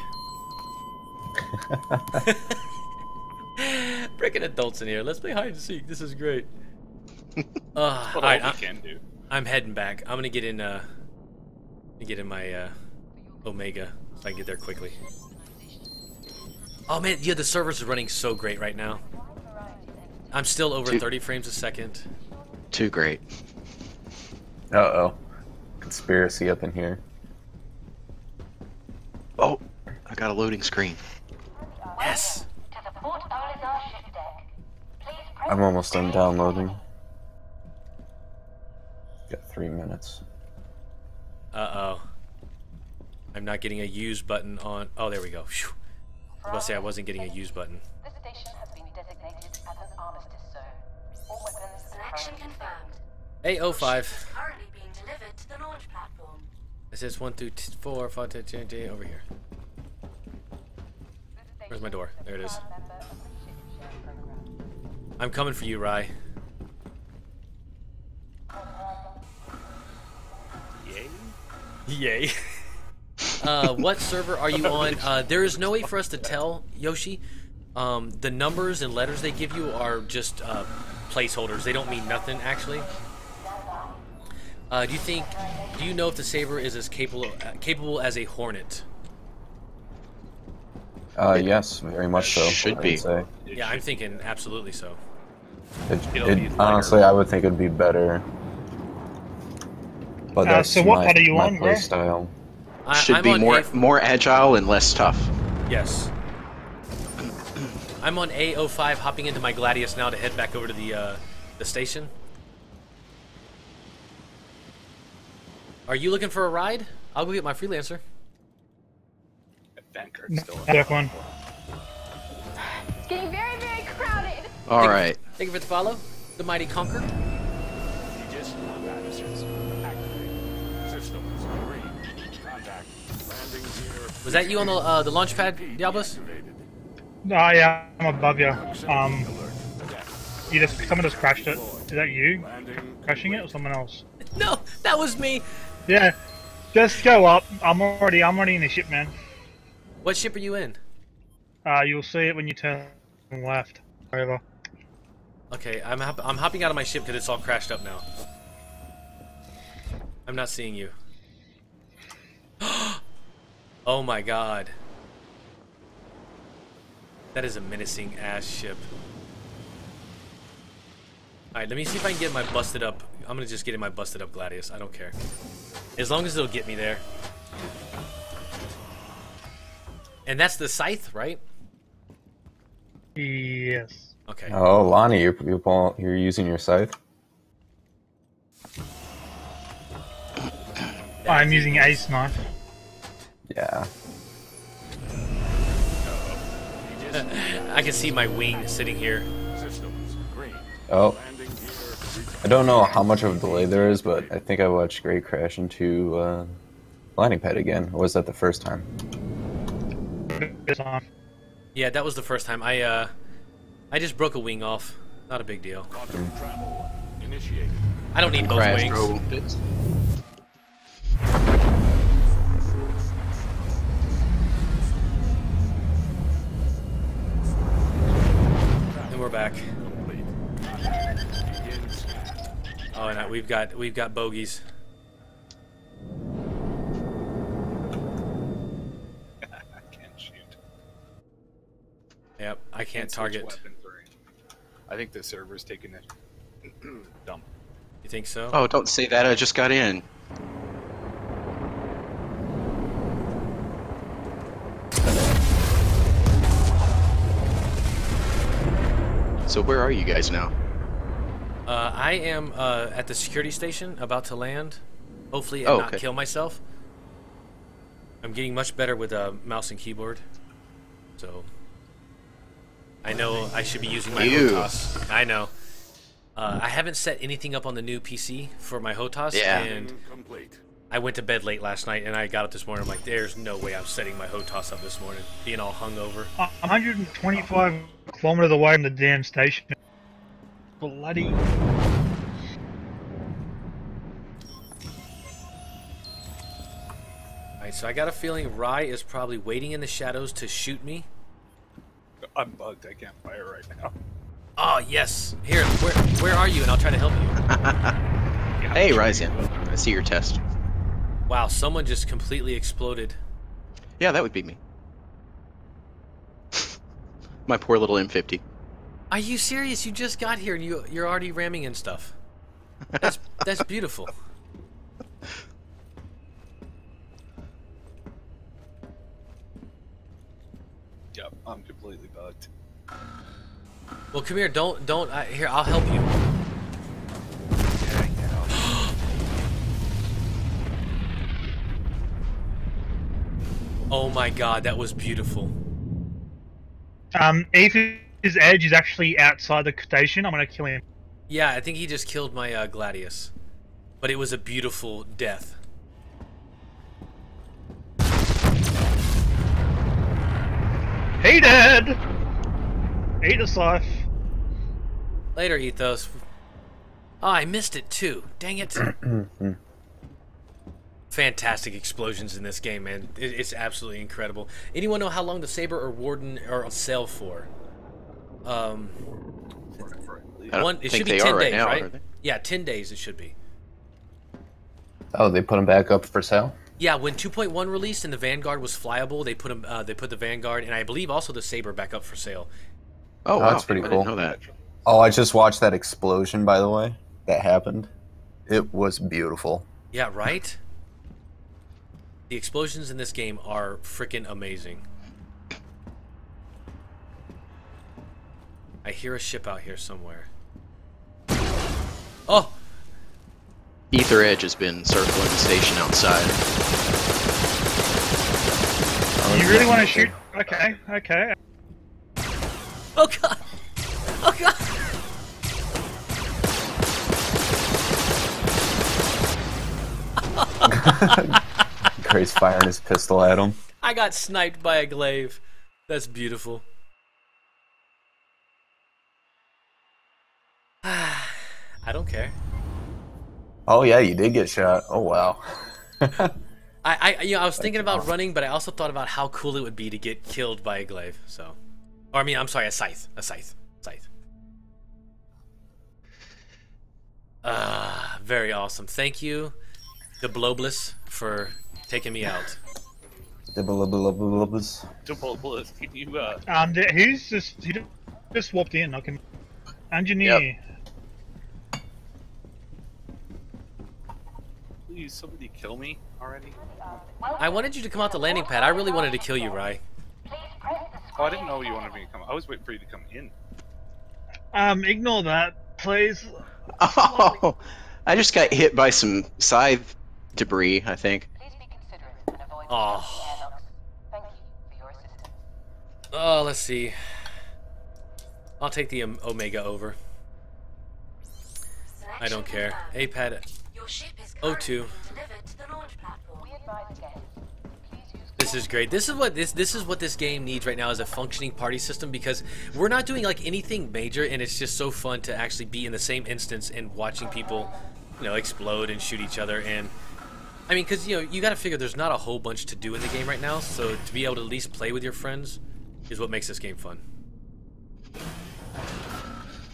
Freaking adults in here. Let's play hide and seek. This is great. Uh,
What
all right, I
can do.
I'm heading back. I'm gonna get in. Uh, get in my uh, Omega so I can get there quickly. Oh man, yeah, the servers are running so great right now. I'm still over
Two-
30 frames a second.
Too great.
Uh oh. Conspiracy up in here.
Oh, I got a loading screen.
Yes.
To the Port Olisar ship deck. Please press
I'm almost done downloading. Got three minutes.
Uh oh. I'm not getting a use button on. Oh, there we go. Phew. I was say I wasn't getting a use button.
This station has been designated as an armistice zone. All weapons
Selection
currently
confirmed.
A05.
Currently being delivered to the launch platform.
It says 1 through t- 4, 5, 10, 10, 10, over here. Where's my door? There it is.
member of the ship share program.
I'm coming for you, Rye.
Yay.
Yay. Uh, what server are you on? Uh, there is no way for us to tell, Yoshi. Um, the numbers and letters they give you are just uh, placeholders. They don't mean nothing, actually. Uh, do you think? Do you know if the saber is as capable uh, capable as a hornet?
Uh, yes, very much so.
Should be.
Say.
It
Yeah, I'm
should-
thinking absolutely so.
It,
It'll
it-
be lighter.
honestly, I would think it'd be better. But
Uh,
that's
so what
my,
part are you
my
on, bro?
style.
I,
Should
I'm
be more
A-
more agile and less tough.
Yes. I'm on A05, hopping into my Gladius now to head back over to the uh, the station. Are you looking for a ride? I'll go get my freelancer.
Vanguard's still up.
Dirk one.
It's getting very, very crowded.
All
Thank-
right.
Thank you for the follow. The mighty Conquer. Was that you on the uh, the launch pad, Diablos?
No, yeah, I'm above you. Um, you just someone just crashed it. Is that you crashing it or someone else?
No, that was me.
Yeah, just go up. I'm already I'm already in the ship, man.
What ship are you in?
Uh, you'll see it when you turn left. Over.
Okay, I'm hop- I'm hopping out of my ship because it's all crashed up now. I'm not seeing you. oh my god. That is a menacing ass ship. Alright, let me see if I can get my busted up. I'm gonna just get in my busted up Gladius. I don't care. As long as it'll get me there. And that's the scythe, right?
Yes.
Okay.
Oh, Lonnie, you're you're, pull- you're using your scythe.
I'm using ace knife.
Yeah.
I can see my wing sitting here.
Oh, I don't know how much of a delay there is, but I think I watched Gray crash into uh, landing pad again. Or was that the first time?
This time.
Yeah, that was the first time. I uh I just broke a wing off. Not a big deal.
Quantum travel. Initiated.
I don't need both wings. Back.
Complete. Contact begins.
Oh, and I, we've got we've got bogeys.
I can't shoot.
Yep, I can't
Can't
target.
weapons or anything. I think the server's taking it. Dump.
You think so?
Oh, don't say that. I just got in. So where are you guys now?
Uh, I am uh, at the security station, about to land. Hopefully, and
Oh,
not
okay.
kill myself. I'm getting much better with a mouse and keyboard. So I know I should be using my
Ew.
HOTAS. I know. Uh, I haven't set anything up on the new PC for my HOTAS,
Yeah.
and
Complete.
I went to bed late last night, and I got up this morning. I'm like, there's no way I'm setting my HOTAS up this morning, being all hungover.
I'm 125 kilometers away from the damn station. Bloody.
Alright, so I got a feeling Rye is probably waiting in the shadows to shoot me.
I'm bugged. I can't fire right now.
Oh yes. Here, where where are you? And I'll try to help you.
Hey, Ryzen. I see your test.
Wow, someone just completely exploded.
Yeah, that would be me. My poor little M50.
Are you serious? You just got here and you you're already ramming and stuff. That's that's beautiful.
Yep, I'm completely bugged.
Well, come here. Don't don't. I, here, I'll help you. Oh my God, that was beautiful.
Um, Ethan's edge is actually outside the station. I'm gonna kill him.
Yeah, I think he just killed my uh, Gladius, but it was a beautiful death.
Hey, Dad! Eat the scythe.
Later, Ethos. Oh, I missed it too. Dang it. Fantastic explosions in this game, man. It, it's absolutely incredible. Anyone know how long the Saber or Warden are on sale for? Um,
I
don't
one. It
think
should be
they
ten
are right
days,
now,
right?
are they?
Yeah, ten days. It should be.
Oh, they put them back up for sale.
Yeah, when 2.1 released and the Vanguard was flyable, they put 'em, uh, they put the Vanguard and I believe also the Saber back up for sale.
Oh,
Oh,
wow.
that's pretty
I
cool.
didn't know that.
Oh, I just watched that explosion. By the way, that happened. It was beautiful.
Yeah, right? The explosions in this game are freaking amazing. I hear a ship out here somewhere. Oh,
Ether Edge has been circling the station outside.
You oh, really want to shoot? Okay, okay.
oh god. Oh god.
Gray's firing his pistol at him.
I got sniped by a glaive. That's beautiful. I don't care.
Oh yeah, you did get shot. Oh wow.
I, I, you know, I was thinking about running, but I also thought about how cool it would be to get killed by a glaive. So, or I mean, I'm sorry, a scythe, a scythe, scythe. Ah, very awesome. Thank you, the Blobless, for taking me out.
Dibble-lubble-lubble-lubbles.
Double bullets. Can you uh
Um, th- who's just he just swapped in? I can. Engineer.
please somebody kill me already?
I wanted you to come out the landing pad. I really wanted to kill you, Rye.
Oh, I didn't know you wanted me to come. I was waiting for you to come in.
Um, ignore that, please.
Oh, I just got hit by some scythe debris, I think.
Oh.
the airlocks. Thank you for your assistance.
Oh, let's see. I'll take the um, Omega over. I don't care. A-pad
Your
O2.
delivered to the launch platform.
We advise guests. Please use
This is great. This is what this this is what this game needs right now is a functioning party system because we're not doing like anything major and it's just so fun to actually be in the same instance and watching people, you know, explode and shoot each other and I mean cuz you know, you got to figure there's not a whole bunch to do in the game right now, so to be able to at least play with your friends is what makes this game fun.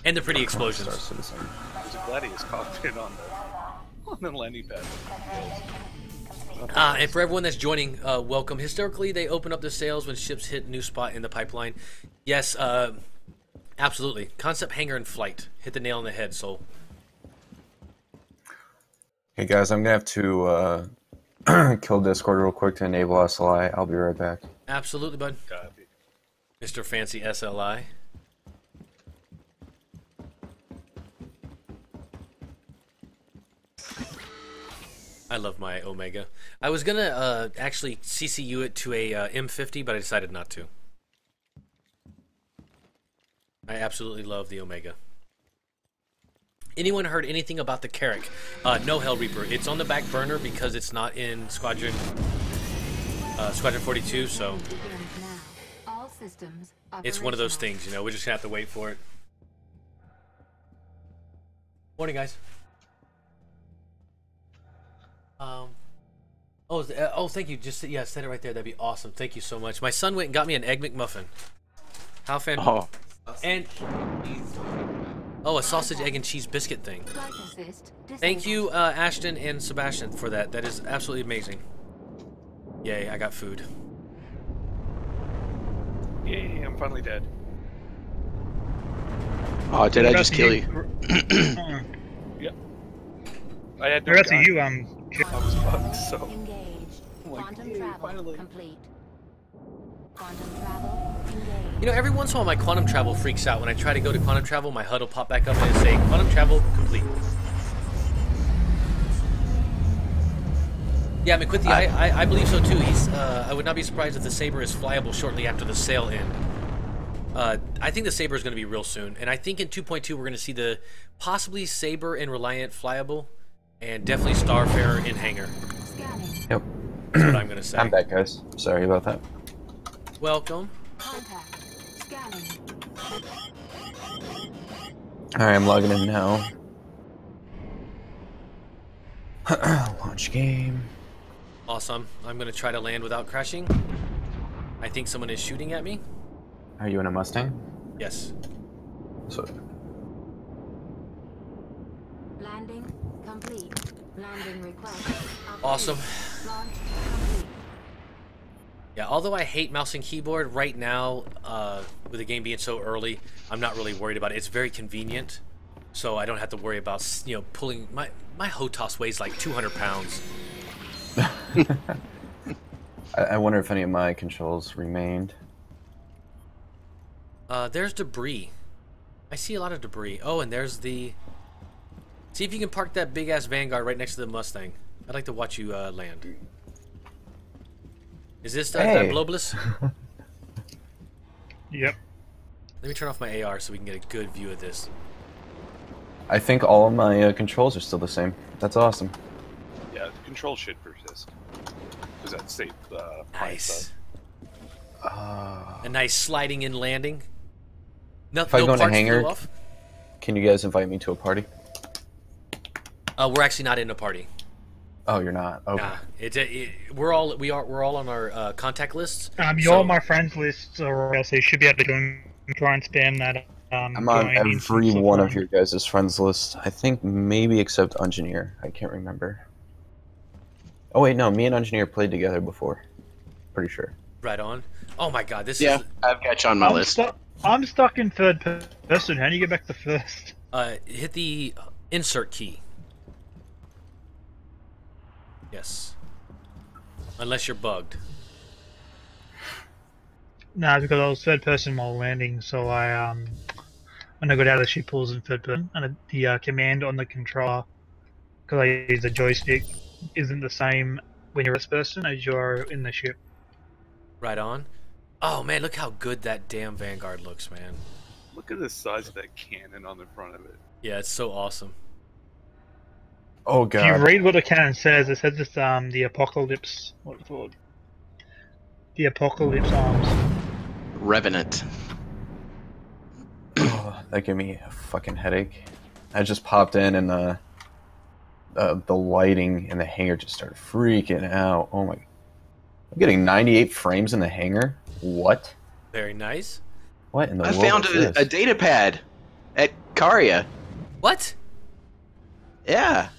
And the pretty explosions.
Star Citizen.
There's a Gladius cockpit on the on the landing pad.
Uh, and for everyone that's joining, uh, welcome. Historically, they open up the sales when ships hit new spot in the pipeline. Yes, uh, absolutely. Concept hangar and flight. Hit the nail on the head, Soul.
Hey guys, I'm gonna have to uh, kill Discord real quick to enable SLI. I'll be right back.
Absolutely, bud.
Copy.
Mr. Fancy SLI. I love my Omega. I was gonna uh, actually CCU it to a uh, M50, but I decided not to. I absolutely love the Omega. Anyone heard anything about the Carrack? Uh, no, Hell Reaper. It's on the back burner because it's not in Squadron uh, Squadron 42, so
All systems
it's one of those things, you know. We're just gonna have to wait for it. Morning, guys. Um. Oh, uh, oh, thank you. Just yeah, set it right there. That'd be awesome. Thank you so much. My son went and got me an egg McMuffin. How fan?
Oh,
And oh, a sausage, egg, and cheese biscuit thing. Thank you, uh, Ashton and Sebastian, for that. That is absolutely amazing. Yay, I got food.
Yay, I'm finally dead.
oh, did I just kill you?
Uh,
I had no
Congrats to
gun.
you, um.
I was fucked, so
Engage.
like,
Quantum
yay,
travel
finally.
complete. Quantum travel.
You know, every once in a while my quantum travel freaks out. When I try to go to quantum travel, my HUD will pop back up and it'll say quantum travel complete. Yeah, McQuithy, I, I, I believe so too. He's uh, I would not be surprised if the Saber is flyable shortly after the sale end. Uh, I think the Saber is going to be real soon, and I think in 2.2 we're going to see the possibly Saber and Reliant flyable, and definitely Starfarer in hangar.
Yep.
That's what I'm going to say.
I'm back, guys. Sorry about that.
Welcome.
Contact.
All right, I'm logging in now. Launch game.
Awesome. I'm going to try to land without crashing. I think someone is shooting at me.
Are you in a Mustang?
Yes.
So,
Landing complete. Landing request.
Awesome. Yeah, although I hate mouse and keyboard right now, uh, with the game being so early, I'm not really worried about it. It's very convenient, so I don't have to worry about you know pulling my my HOTAS weighs like 200 pounds.
I, I wonder if any of my controls remained.
Uh, there's debris. I see a lot of debris. Oh, and there's the. See if you can park that big ass Vanguard right next to the Mustang. I'd like to watch you uh, land. Is this uh, that
Hey.
Blobless?
Yep.
Let me turn off my AR so we can get a good view of this.
I think all of my uh, controls are still the same. That's awesome.
Yeah, the control should persist. Because that's safe. Uh,
Nice.
Uh,
A nice sliding in landing. No,
If I
no
go in a hangar- can you guys invite me to a party?
Uh, we're actually not in a party.
Oh, you're not. Okay.
Nah, it, it, we're all we are we're all on our uh, contact lists.
Um, you're
So-
on my friends list, or else you should be able to join, try and spam that. Um,
I'm on every one of your guys' friends list. I think maybe except Engineer. I can't remember. Oh wait, no, me and Engineer played together before. Pretty sure.
Right on. Oh my god, this
Yeah,
is
I've got you on my
I'm,
list.
stuck. I'm stuck in third person. How do you get back to first?
uh hit the insert key. Yes. Unless you're bugged.
Nah, because I was third person while landing, so I um when I got out of the ship, I was in third person, and the uh, command on the controller, because I use the joystick, isn't the same when you're first person as you're in the ship.
Right on. Oh man, look how good that damn Vanguard looks, man.
Look at the size of that cannon on the front of it.
Yeah, it's so awesome.
Oh
If you read what the canon says, it says it's um the apocalypse. What's it called? The apocalypse arms.
Revenant.
Oh, that gave me a fucking headache. I just popped in and the uh, the lighting in the hangar just started freaking out. Oh my! I'm getting 98 frames in the hangar. What?
Very nice.
What in the
I
world
found
is
a,
this?
a data pad at Kareah.
What?
Yeah.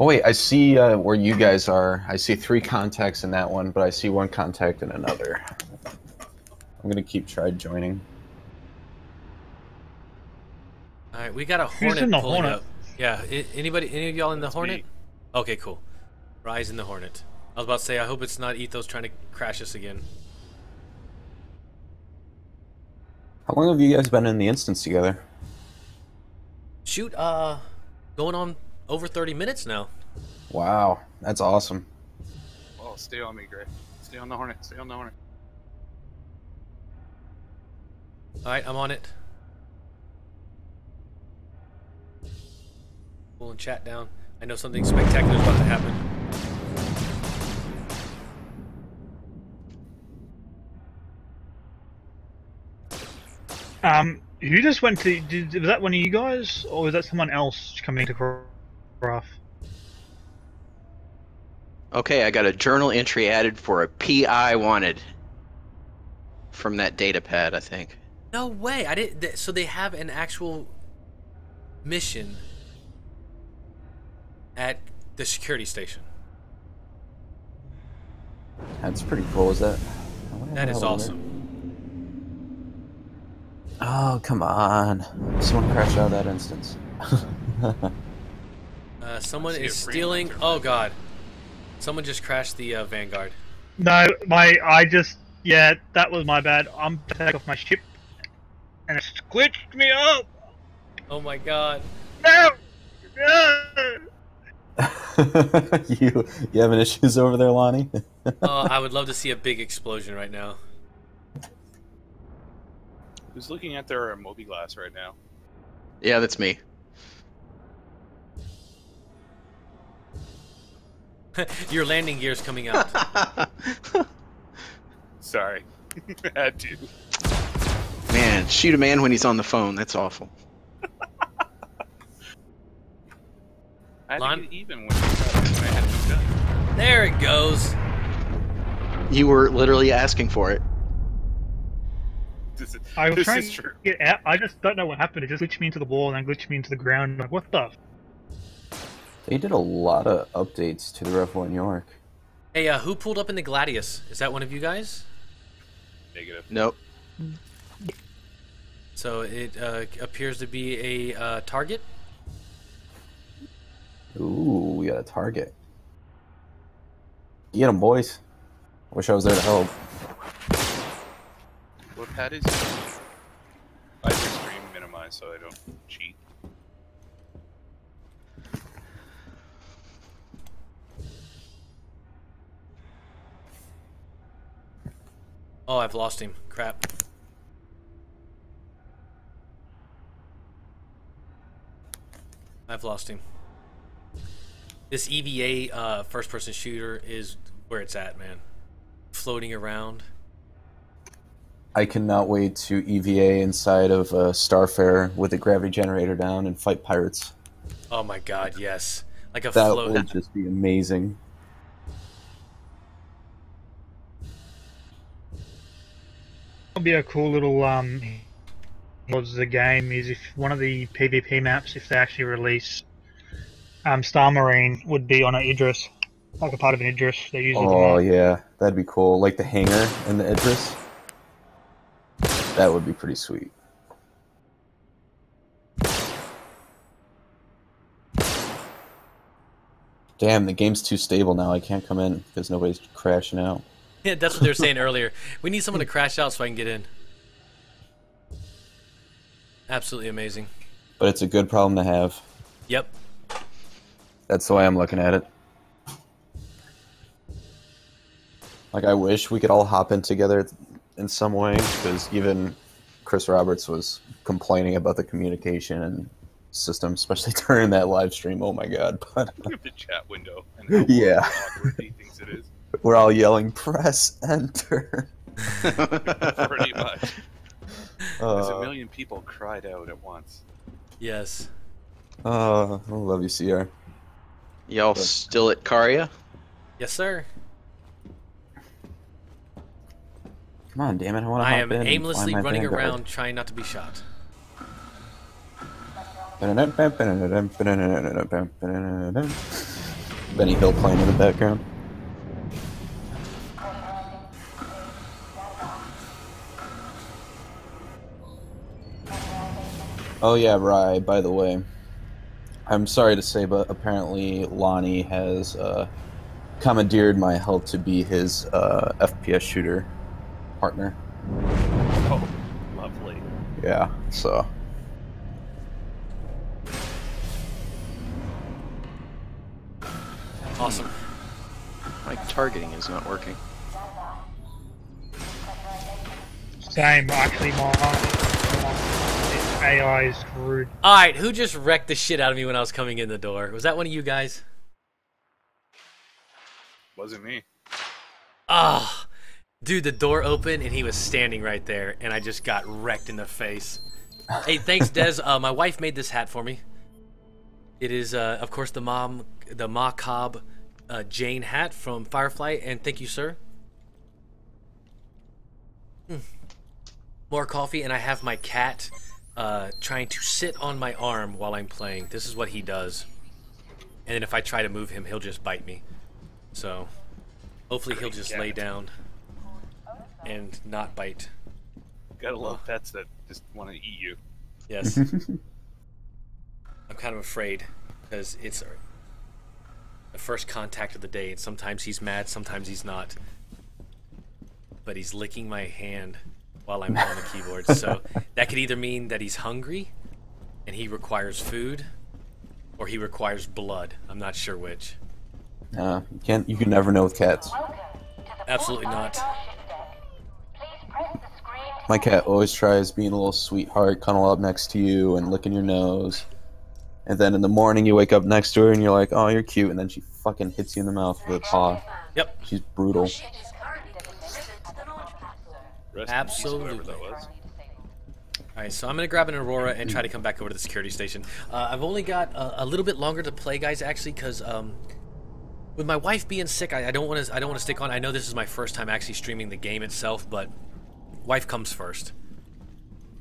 Oh wait, I see uh, where you guys are. I see three contacts in that one, but I see one contact in another. I'm gonna keep try joining.
All right, we got a
Who's
Hornet
in the
pulling
Hornet?
up. Yeah, anybody, any of y'all in the
That's
Hornet?
me.
Okay, cool. Rise in the Hornet. I was about to say, I hope it's not Ethos trying to crash us again.
How long have you guys been in the instance together?
Shoot, uh, going on over 30 minutes now.
Wow, that's awesome.
Oh, stay on me, Gray. Stay on the Hornet. Stay on the Hornet.
All right, I'm on it. Pulling chat down. I know something spectacular is about to happen.
Um, who just went to? Did, was that one of you guys, or was that someone else coming to Craft?
Okay, I got a journal entry added for a PI wanted from that data pad, I think.
No way! I didn't. Th- so they have an actual mission at the security station.
That's pretty cool. Is that?
That is awesome.
Oh come on! Someone crashed out of that instance.
Uh, someone is stealing. Oh god! Someone just crashed the uh, Vanguard.
No, my I just yeah, that was my bad. I'm taking off my ship, and it squished me up.
Oh my god!
No, no.
you you having issues over there, Lonnie?
Oh, I would love to see a big explosion right now.
Who's looking at their mobiGlas right now?
Yeah, that's me.
Your landing gear's coming out.
Sorry. Had to.
Man, shoot a man when he's on the phone. That's awful.
I
Lon-
to even when, when I had to be done.
there it goes.
You were literally asking for it.
This is,
I was
this
trying
is
to
true.
get out. I just don't know what happened. It just glitched me into the wall and then glitched me into the ground. Like, what the? F-
They did a lot of updates to the Revel & York.
Hey, uh, who pulled up in the Gladius? Is that one of you guys?
Negative.
Nope.
So it uh, appears to be a uh, target.
Ooh, we got a target. Get Get 'em, boys. Wish I was there to help.
What pad is it? I just stream minimize so I don't cheat.
Oh, I've lost him. Crap. I've lost him. This EVA uh, first-person shooter is where it's at, man. Floating around.
I cannot wait to EVA inside of uh, Starfarer with the gravity generator down and fight pirates.
Oh my God, yes. Like a
That
float.
would just be amazing.
It'll be a cool little um was the game is if one of the PvP maps if they actually release um Star Marine would be on an Idris. Like a part of an Idris. They use
Oh yeah, that'd be cool. Like the hangar and the Idris. That would be pretty sweet. Damn, the game's too stable now. I can't come in because nobody's crashing out.
Yeah, that's what they were saying earlier. We need someone to crash out so I can get in. Absolutely amazing.
But it's a good problem to have.
Yep.
That's the way I'm looking at it. Like, I wish we could all hop in together in some way, because even Chris Roberts was complaining about the communication and system, especially during that live stream. Oh my god! But
Look at the chat window and how
Yeah.
Awkward he thinks it is.
we're all yelling, "Press enter!"
Pretty much. As a
Uh,
million people cried out at once.
Yes.
uh, I love you, CR.
Y'all still at Kareah?
Yes, sir.
Come on, damn it! I want to
I
hop
am
in and
aimlessly running
Vanguard.
around trying not to be shot.
Benny Hill playing in the background. Oh yeah, Rye, by the way. I'm sorry to say, but apparently Lonnie has uh, commandeered my help to be his uh, FPS shooter partner.
Oh, lovely.
Yeah, so.
Awesome.
My targeting is not working.
Same, actually, my, my AI is screwed.
All right, who just wrecked the shit out of me when I was coming in the door? Was that one of you guys?
Wasn't me.
Ah, dude, the door opened and he was standing right there, and I just got wrecked in the face. hey, thanks, Des. Uh, my wife made this hat for me. It is, uh, of course, the mom, the Ma Cobb uh, Jayne hat from Firefly, and thank you, sir. Hmm. More coffee, and I have my cat uh, trying to sit on my arm while I'm playing. This is what he does. And then if I try to move him, he'll just bite me. So, hopefully he'll just lay down and not bite.
Gotta love pets that just want to eat you.
Yes. I'm kind of afraid because it's the first contact of the day, and sometimes he's mad, sometimes he's not. But he's licking my hand while I'm on the keyboard, so that could either mean that he's hungry and he requires food, or he requires blood. I'm not sure which.
Uh, you can't. You can never know with cats.
Absolutely not.
My cat always tries being a little sweetheart, cuddle up next to you and licking your nose. And then in the morning, you wake up next to her and you're like, "Oh, you're cute," and then she fucking hits you in the mouth with a paw.
Yep.
She's brutal.
Rest
Absolutely.
whoever that was.
Alright, so I'm gonna grab an Aurora and try to come back over to the security station. Uh, I've only got a, a little bit longer to play, guys, actually, because um, with my wife being sick, I, I don't want to. I don't want to stick on. I know this is my first time actually streaming the game itself, but wife comes first.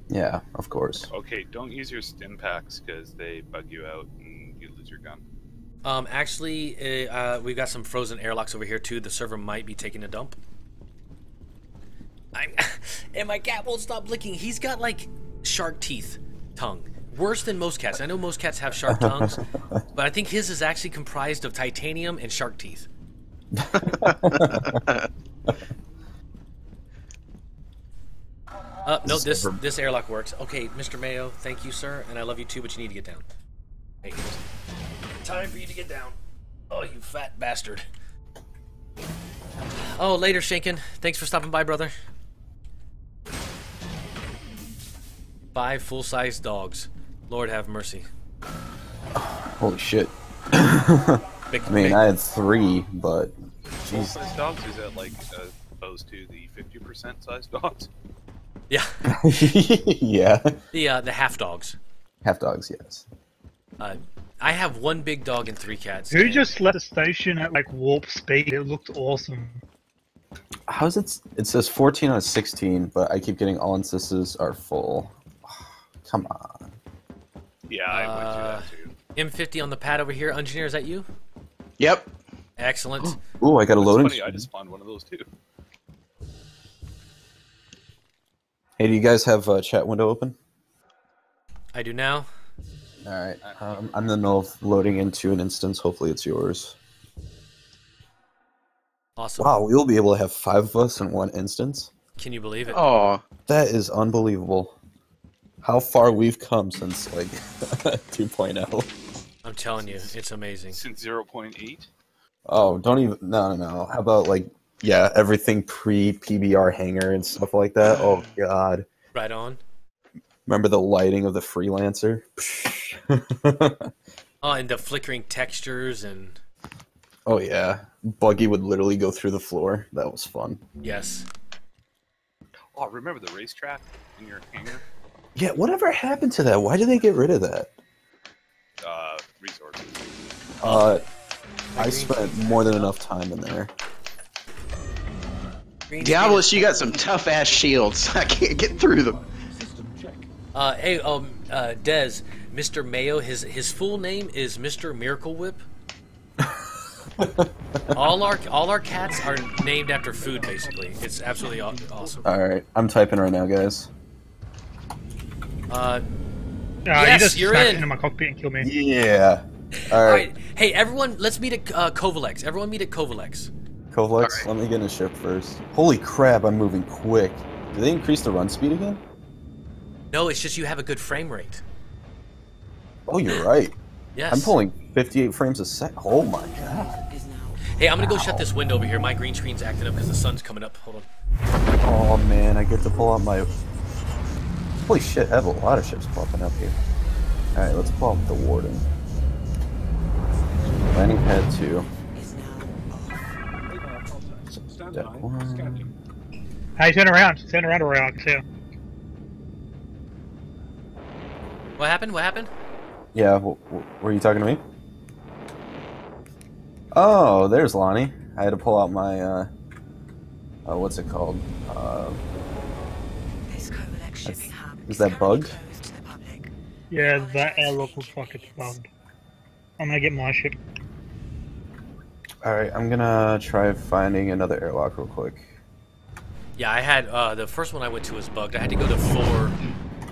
Yeah, of course.
Okay, don't use your stim packs because they bug you out and you lose your gun.
Um, actually, uh, uh, we've got some frozen airlocks over here too. The server might be taking a dump. I, and my cat won't stop licking. He's got like shark teeth tongue. Worse than most cats. I know most cats have sharp tongues, but I think his is actually comprised of titanium and shark teeth. Uh, no, this this airlock works. Okay, Mr. Mayo, thank you, sir, and I love you too, but you need to get down. Hey, time for you to get down. Oh, you fat bastard. Oh, later, Shankin. Thanks for stopping by, brother. Five full-sized dogs. Lord have mercy.
Holy shit.
Big,
I mean,
big-
I had three, but
Full
jeez.
size dogs is that like uh, opposed to the 50% size dogs?
yeah,
yeah.
the uh, the half dogs.
Half dogs, yes.
Uh, I have one big dog and three cats.
Who just left the station at like warp speed? It looked awesome.
How's it? It says 14 out of 16, but I keep getting all instances are full. Come on.
Yeah, I went
Uh,
through that too.
M50 on the pad over here. Engineer, is that you?
Yep.
Excellent.
Ooh, I got a loading.
funny, I just spawned one of those too.
Hey, do you guys have a chat window open?
I do now.
All right. Um, I'm in the middle of loading into an instance. Hopefully, it's yours.
Awesome.
Wow, we'll be able to have five of us in one instance.
Can you believe it?
Oh,
That is unbelievable. How far we've come since like 2.0.
I'm telling you, it's amazing.
Since 0.8?
Oh, don't even. No, no, no. How about like, yeah, everything pre PBR hanger and stuff like that? Oh God.
Right on.
Remember the lighting of the freelancer?
Oh, and the flickering textures and
oh yeah, Buggy would literally go through the floor. That was fun.
yes.
Oh, remember the racetrack in your hangar?
Yeah, whatever happened to that? Why did they get rid of that?
Uh, resources.
Uh, I spent more than enough time in there.
Green
Diabolus, you got some tough ass shields. I can't get through them. System check.
Uh, hey, um, uh, Dez, Mr. Mayo, his his full name is Mr. Miracle Whip. all our all our cats are named after food, basically. It's absolutely awesome.
All right, I'm typing right now, guys.
Uh,
Uh,
Yes,
you just
you're in.
into my cockpit and killed me.
Yeah. All
all
right,
right, hey everyone, let's meet at uh, Covalex. Everyone meet at Covalex.
Covalex, let me get in a ship first. Holy crap, I'm moving quick. Did they increase the run speed again?
No, it's just you have a good frame rate.
Oh, you're right.
Yes.
I'm pulling 58 frames a sec. Oh my god.
Hey, I'm gonna go shut this window over here. My green screen's acting up because the sun's coming up. Hold on.
Oh man, I get to pull out my. Holy shit, I have a lot of ships popping up here. Alright, let's pull out the Warden. Landing pad 2. Deck 1.
Hey, turn around. Turn around around. I can see you.
What happened? What happened?
Yeah, w- w- were you talking to me? Oh, there's Lonnie. I had to pull out my, uh, uh what's it called? Uh, that's- is that bugged?
Yeah, that airlock looks like it's bugged. I'm gonna get my ship.
Alright, I'm gonna try finding another airlock real quick.
Yeah, I had uh, the first one I went to was bugged. I had to go to four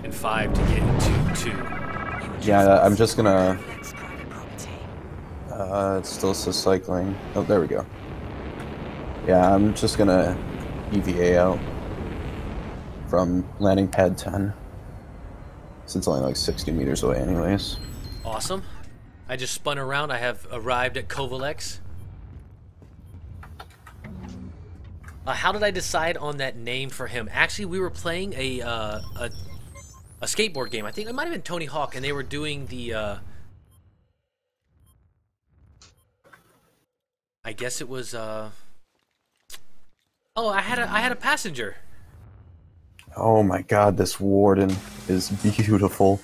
and five to get into two.
Yeah, I'm just gonna. Uh, it still says cycling. Oh, there we go. Yeah, I'm just gonna EVA out from landing pad 10. Since only like 60 meters away, anyways.
Awesome. I just spun around. I have arrived at Covalex. Uh, how did I decide on that name for him? Actually, we were playing a uh, a, a skateboard game. I think it might have been Tony Hawk, and they were doing the. Uh, I guess it was. Uh, oh, I had a I had a passenger.
Oh my god, this warden is beautiful.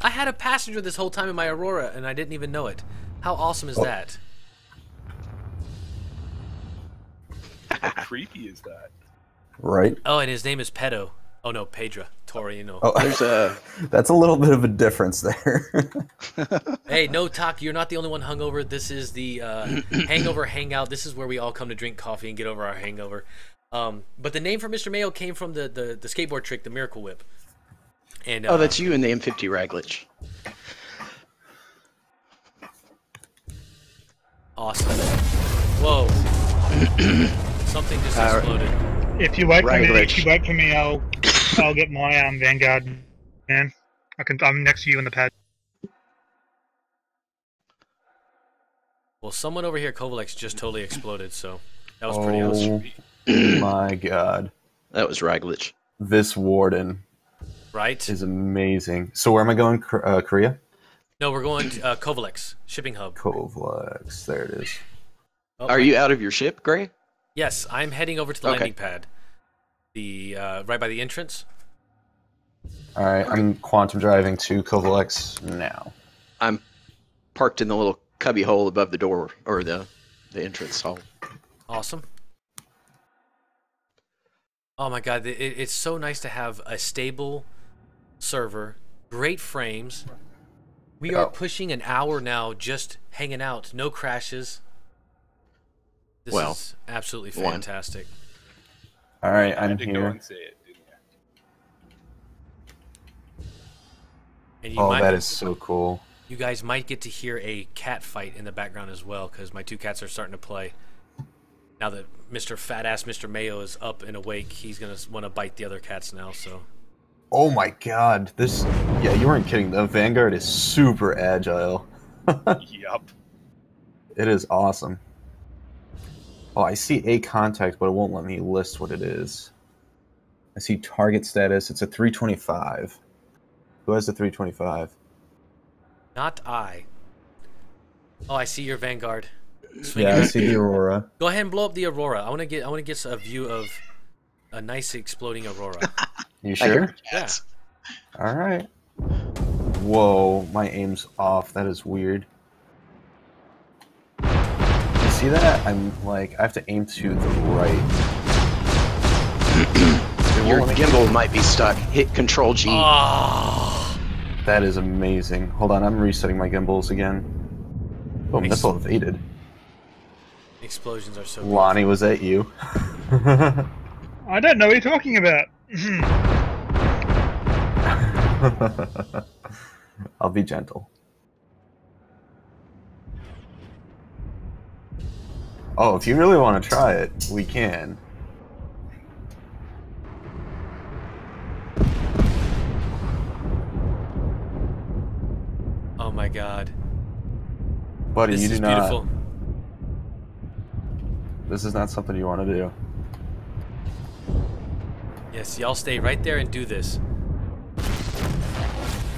I had a passenger this whole time in my Aurora, and I didn't even know it. How awesome is
Oh.
that?
How creepy is that?
Right?
Oh, and his name is Pedo. Oh no, Pedro. Tori, you.
Oh,
There's a
that's a little bit of a difference there.
Hey, no talk. You're not the only one hungover. This is the uh, hangover hangout. This is where we all come to drink coffee and get over our hangover. Um, but the name for Mr. Mayo came from the, the, the skateboard trick, the Miracle Whip. And uh,
oh, that's you in the M50 Raglich.
awesome. Whoa! Something just
Uh,
exploded.
If you wait for me, if you wait for me, I'll I'll get my um Vanguard. Man, I can. I'm next to you in the pad.
Well, someone over here, Covalex, just totally exploded. So that was pretty awesome,
oh my god,
That was Raglich.
this warden
right?
is amazing. So where am I going? Uh, Kareah.
No, we're going to uh, Covalex shipping hub.
Covalex. There it is.
Oh,
Are you out of your ship, Gray?
Yes, I'm heading over to the
Okay.
landing pad. The uh, right by the entrance.
All right, I'm quantum driving to Covalex now.
I'm parked in the little cubby hole above the door or the the entrance hall.
Awesome. Oh my god, it, it's so nice to have a stable server, great frames. We are
Yeah.
pushing an hour now just hanging out, no crashes. This
Well,
is absolutely
one.
fantastic.
All right,
I
I'm
had
here.
and say it.
And you
Oh,
might,
that is so cool.
you guys might get to hear a cat fight in the background as well because my two cats are starting to play. Now that Mr. Fat Ass Mr. Mayo is up and awake, he's gonna want to bite the other cats now. So
Oh my god, this. Yeah, you weren't kidding. The Vanguard is super agile.
Yup.
It is awesome. Oh, I see a contact, but it won't let me list what it is. I see target status. It's a 325. Who has the 325?
not I. Oh, I see your Vanguard. Swinging
Yeah, I see the Aurora.
Go ahead and blow up the Aurora. I want to get I want to get a view of a nice exploding Aurora.
You sure?
Yeah.
All right. Whoa, my aim's off. That is weird. You see that? I'm like, I have to aim to the right.
Your
won't let me-
gimbal might be stuck. Hit Control G.
Ah,
That is amazing. Hold on, I'm resetting my gimbals again. Oh,
Nice.
missile evaded.
Explosions are so.
Lonnie, was that you?
I don't know what you're talking about.
I'll be gentle. Oh, if you really want to try it, we can.
Oh my god.
Buddy,
This
you do
is
not.
beautiful.
This is not something you want to do.
Yes, y'all stay right there and do this.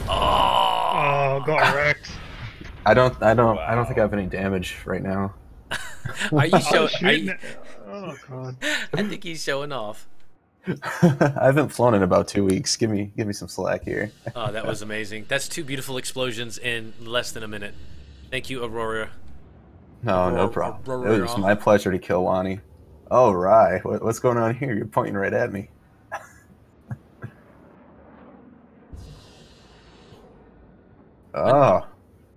Oh,
Oh, ah. got wrecked.
I don't. I don't. I don't think I have any damage right now.
are you
Oh,
showing?
shooting it. Oh god.
I think he's showing off.
I haven't flown in about two weeks. Give me, give me some slack here.
Oh, that was amazing. That's two beautiful explosions in less than a minute. Thank you, Aurora.
No, no problem. It was my pleasure to kill Lonnie. Oh, Rye, What, what's going on here? You're pointing right at me. oh,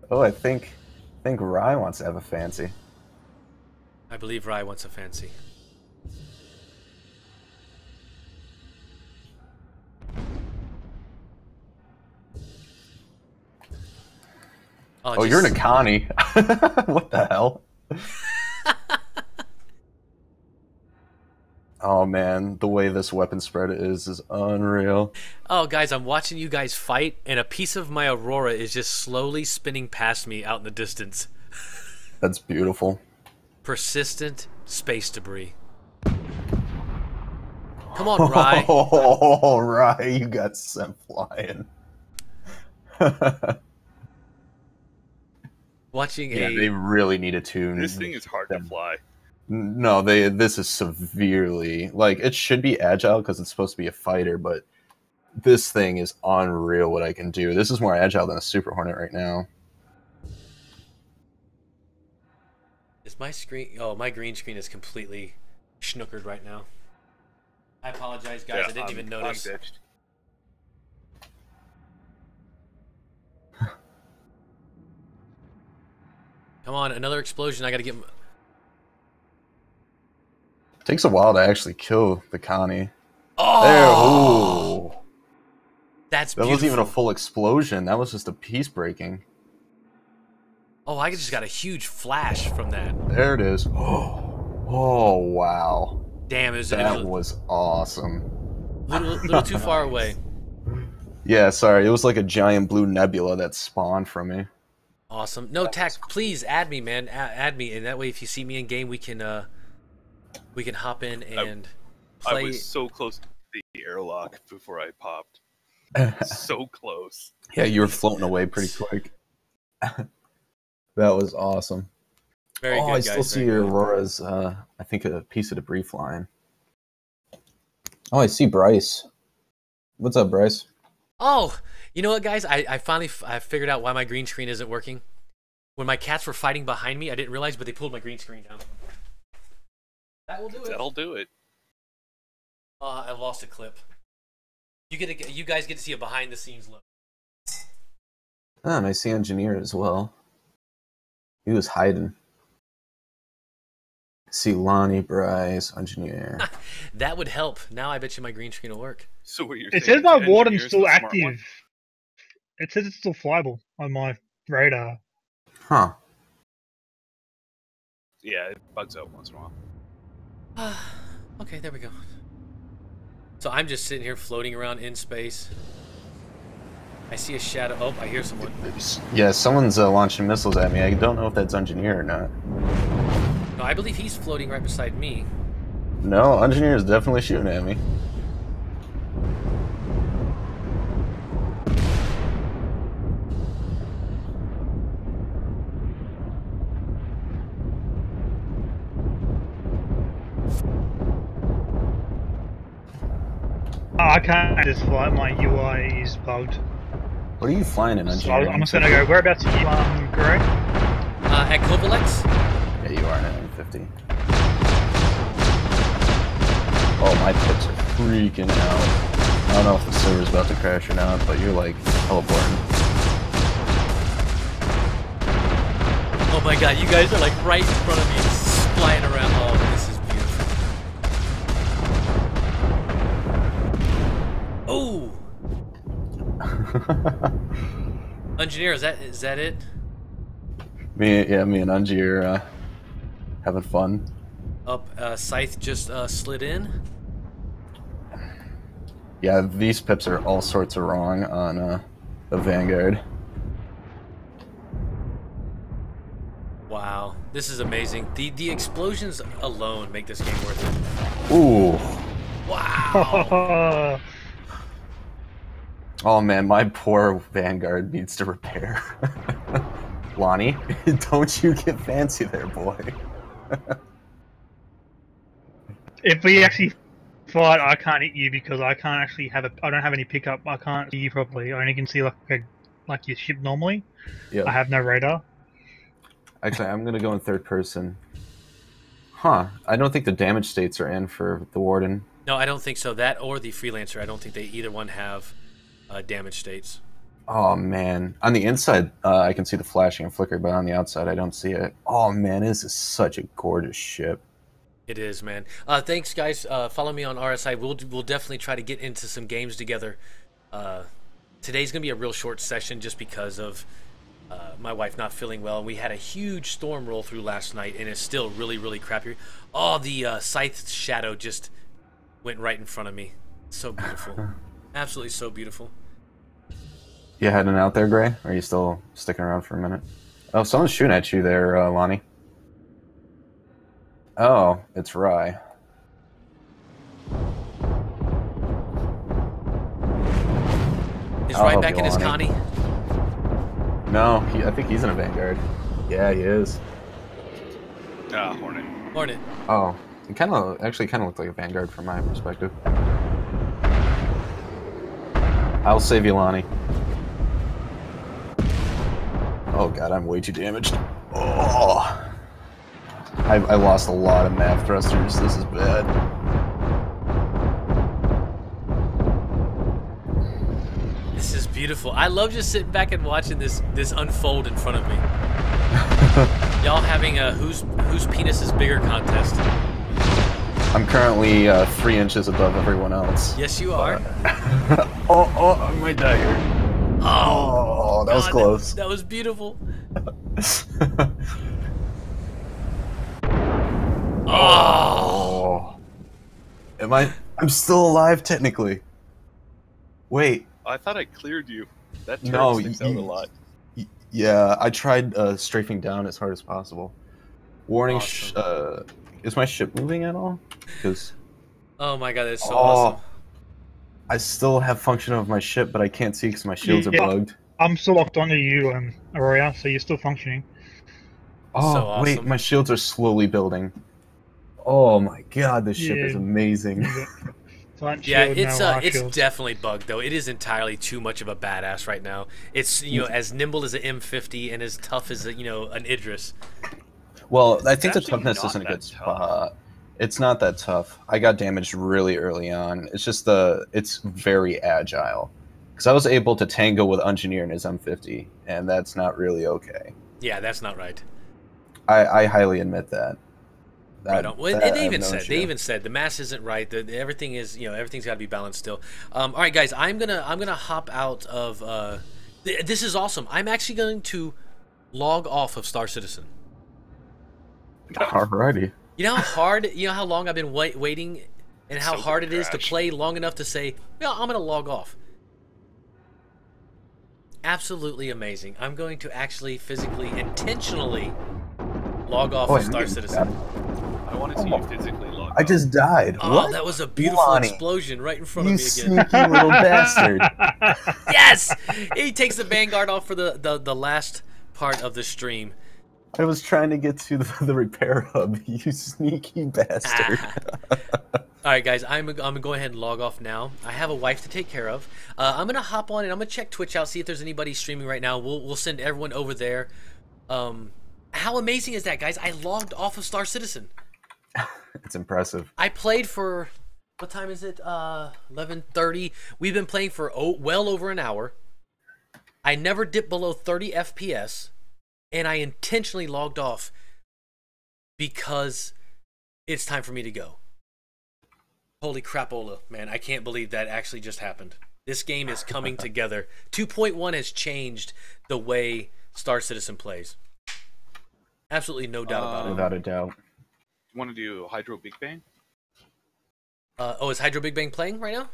oh, I think, I think Rye wants to have a fancy.
I believe Rye wants a fancy.
Oh, oh, you're
just-
an Akani. what the hell? oh man, the way this weapon spread is is unreal.
Oh, guys, I'm watching you guys fight, and a piece of my Aurora is just slowly spinning past me out in the distance.
That's beautiful.
Persistent space debris. Come on, Rye.
Oh, Rye, you got sent flying.
Watching
yeah,
a
they really need a tune.
This thing is hard to fly.
No, they. This is severely like it should be agile because it's supposed to be a fighter, but this thing is unreal. What I can do. This is more agile than a Super Hornet right now.
Is my screen? Oh, my green screen is completely schnookered right now. I apologize, guys.
Yeah,
I didn't
I'm-
even
I'm
notice. Come on, another explosion. I gotta get.
Takes a while to actually kill the Connie.
Oh,
There.
That's
That
beautiful.
wasn't even a full explosion. That was just a piece breaking.
Oh, I just got a huge flash from that.
There it is. Oh, oh wow.
Damn, it was, it
That
was
was awesome.
a little, little too far away.
Yeah, sorry. It was like a giant blue nebula that spawned from me.
Awesome. No, Tax, please add me, man. A- add me, and that way, if you see me in game, we can uh, we can hop in and
I
play.
was so close to the airlock before I popped. so close.
Yeah, you were floating away pretty quick. that was awesome.
Very
oh,
good,
I
guys.
still see
your good.
Aurora's, uh, I think, a piece of debris flying. Oh, I see Bryce. What's up, Bryce?
Oh, you know what, guys? I, I finally f- I figured out why my green screen isn't working. When my cats were fighting behind me, I didn't realize, but they pulled my green screen down. That will do it.
That'll do it.
Uh, I lost a clip. You get to, you guys get to see a behind the scenes look.
Oh, and I see Engineer as well. He was hiding. See Lonnie, Bryce, Engineer.
That would help. Now I bet you my green screen will work.
So what you're
It
saying
says my warden's still active. It says it's still flyable on my radar.
Huh.
Yeah, it bugs out once in a while.
okay, there we go. So I'm just sitting here floating around in space. I see a shadow. Oh, I hear someone.
Yeah, someone's uh, launching missiles at me. I don't know if that's Engineer or not.
No, I believe he's floating right beside me.
No, Engineer is definitely shooting at me.
Oh, I can't just fly. My UI is bugged.
What are you flying in,
So
Engineer?
I'm just gonna go. Whereabouts are you, um, Greg?
Uh, at Covalex?
Yeah, you are in an M50. Oh, my pips are freaking out. I don't know if the server's about to crash or not, but you're like teleporting.
Oh my god, you guys are like right in front of me, flying around. Oh, this is beautiful. Oh, engineer, is that is that it?
me, yeah, me and are uh, having fun.
Up, uh, scythe just uh, slid in.
Yeah, these pips are all sorts of wrong on uh, the Vanguard.
Wow, this is amazing. The the explosions alone make this game worth it.
Ooh.
Wow.
Oh man, my poor Vanguard needs to repair. Lonnie, don't you get fancy there, boy.
if we actually fight, I can't hit you because I can't actually have a. I don't have any pickup. I can't see you properly. I only can see like a, like your ship normally.
Yeah.
I have no radar.
Actually, I'm gonna go in third person. Huh? I don't think the damage states are in for the Warden.
no, I don't think so. That or the freelancer. I don't think they either one have uh, damage states.
Oh man, on the inside uh, I can see the flashing and flicker, but on the outside I don't see it. Oh man, this is such a gorgeous ship.
It is, man. Uh, thanks, guys. Uh, follow me on RSI. We'll we'll definitely try to get into some games together. Uh, today's gonna be a real short session just because of uh, my wife not feeling well. We had a huge storm roll through last night, and it's still really, really crappy. Oh, the uh, scythe shadow just went right in front of me. So beautiful, absolutely so beautiful.
You heading out there, Gray? Or are you still sticking around for a minute? Oh, someone's shooting at you there, uh, Lonnie. Oh, it's Rye.
Is
I'll
right back
you,
in his
Lonnie.
Connie.
No, he, I think he's in a Vanguard. Yeah, he is.
Ah, Hornet.
Hornet.
Oh, it kind of actually kind of looked like a Vanguard from my perspective. I'll save you, Lonnie. Oh god, I'm way too damaged. Oh, I, I lost a lot of nav thrusters. This is bad.
This is beautiful. I love just sitting back and watching this this unfold in front of me. y'all having a whose whose penis is bigger contest.
I'm currently uh, three inches above everyone else.
Yes, you are.
oh, oh, I might die here. Oh, that was close.
That, was beautiful.
oh. Am I? I'm still alive technically. Wait,
I thought I cleared you. That turret
No,
sticks
you-
out a lot.
yeah, I tried uh, strafing down as hard as possible. Warning, sh- uh, is my ship moving at all? Because
Oh my god, that's so
Oh.
awesome.
I still have function of my ship, but I can't see because my shields are bugged.
I'm still locked onto you, um, Aurora, so you're still functioning.
Oh,
So
wait, my shields are slowly building. Oh my god, this ship is amazing.
Yeah, it's uh, it's
shield.
definitely bugged though. It is entirely too much of a badass right now. It's you know as nimble as an M50 and as tough as a, you know an Idris.
Well, I think the toughness isn't a good
tough.
spot. It's not that tough. I got damaged really early on. It's just the it's very agile. Because I was able to tango with Engineer in his M50, and that's not really okay.
Yeah, that's not right.
I, I highly admit that. That-
Right on. Well,
that
they even
no
said
issue.
they even said the mass isn't right. The, the- everything is you know everything's got to be balanced still. Um, all right, guys, I'm gonna I'm gonna hop out of. Uh, th- this is awesome. I'm actually going to log off of Star Citizen.
Alrighty.
You know how hard, you know how long I've been wait, waiting, and how
So
hard it
gonna
is to play long enough to say, "Yeah, I'm gonna log off." Absolutely amazing. I'm going to actually physically, intentionally log off
Oh,
of Star Citizen.
I want to oh see
Oh.
you physically log
I
off.
just died.
Oh,
what?
that was a beautiful
Lonnie,
explosion right in front of me again.
sneaky little bastard.
yes, he takes the Vanguard off for the, the the last part of the stream.
I was trying to get to the, the repair hub. You sneaky bastard.
All right, guys, I'm, I'm gonna go ahead and log off now. I have a wife to take care of. Uh, I'm gonna hop on and I'm gonna check Twitch out, see if there's anybody streaming right now. We'll we'll send everyone over there. Um, how amazing is that, guys? I logged off of Star Citizen.
it's impressive.
I played for what time is it? Uh, 11:30. We've been playing for oh, well over an hour. I never dipped below 30 FPS, and I intentionally logged off because it's time for me to go. Holy crap, crapola, man! I can't believe that actually just happened. This game is coming together. 2.1 has changed the way Star Citizen plays. Absolutely no doubt about it.
Without a doubt.
You want to do Hydro Big Bang?
Uh, oh, is Hydro Big Bang playing right now?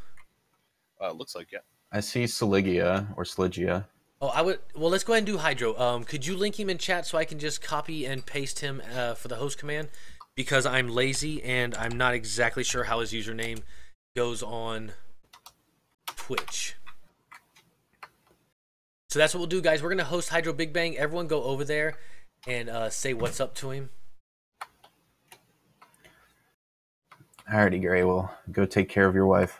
Uh, looks like yeah.
I see Saligia or Sligia.
Oh, I would. Well, let's go ahead and do Hydro. Um, could you link him in chat so I can just copy and paste him uh, for the host command? Because I'm lazy and I'm not exactly sure how his username goes on Twitch. So that's what we'll do, guys. We're gonna host Hydro Big Bang. Everyone go over there and uh, say what's up to him.
Alrighty, Gray. Well, go take care of your wife.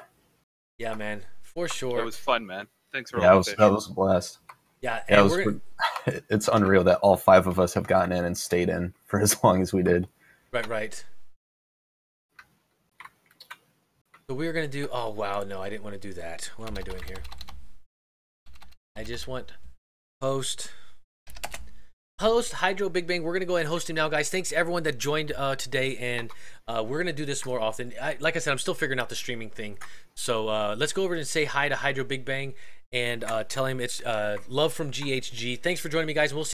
Yeah, man, for sure.
It was fun, man. Thanks for
Yeah,
all
that
the
was that was a blast.
Yeah,
Yeah, it was,
gonna,
it's unreal that all five of us have gotten in and stayed in for as long as we did.
Right, right. So we are gonna do. Oh wow, no, I didn't want to do that. What am I doing here? I just want host. Host Hydro Big Bang. We're gonna go ahead and host him now, guys. Thanks everyone that joined uh, today, and uh, we're gonna do this more often. I, like I said, I'm still figuring out the streaming thing, so uh, let's go over and say hi to Hydro Big Bang and uh, tell him it's uh, love from GHG. Thanks for joining me, guys. We'll see.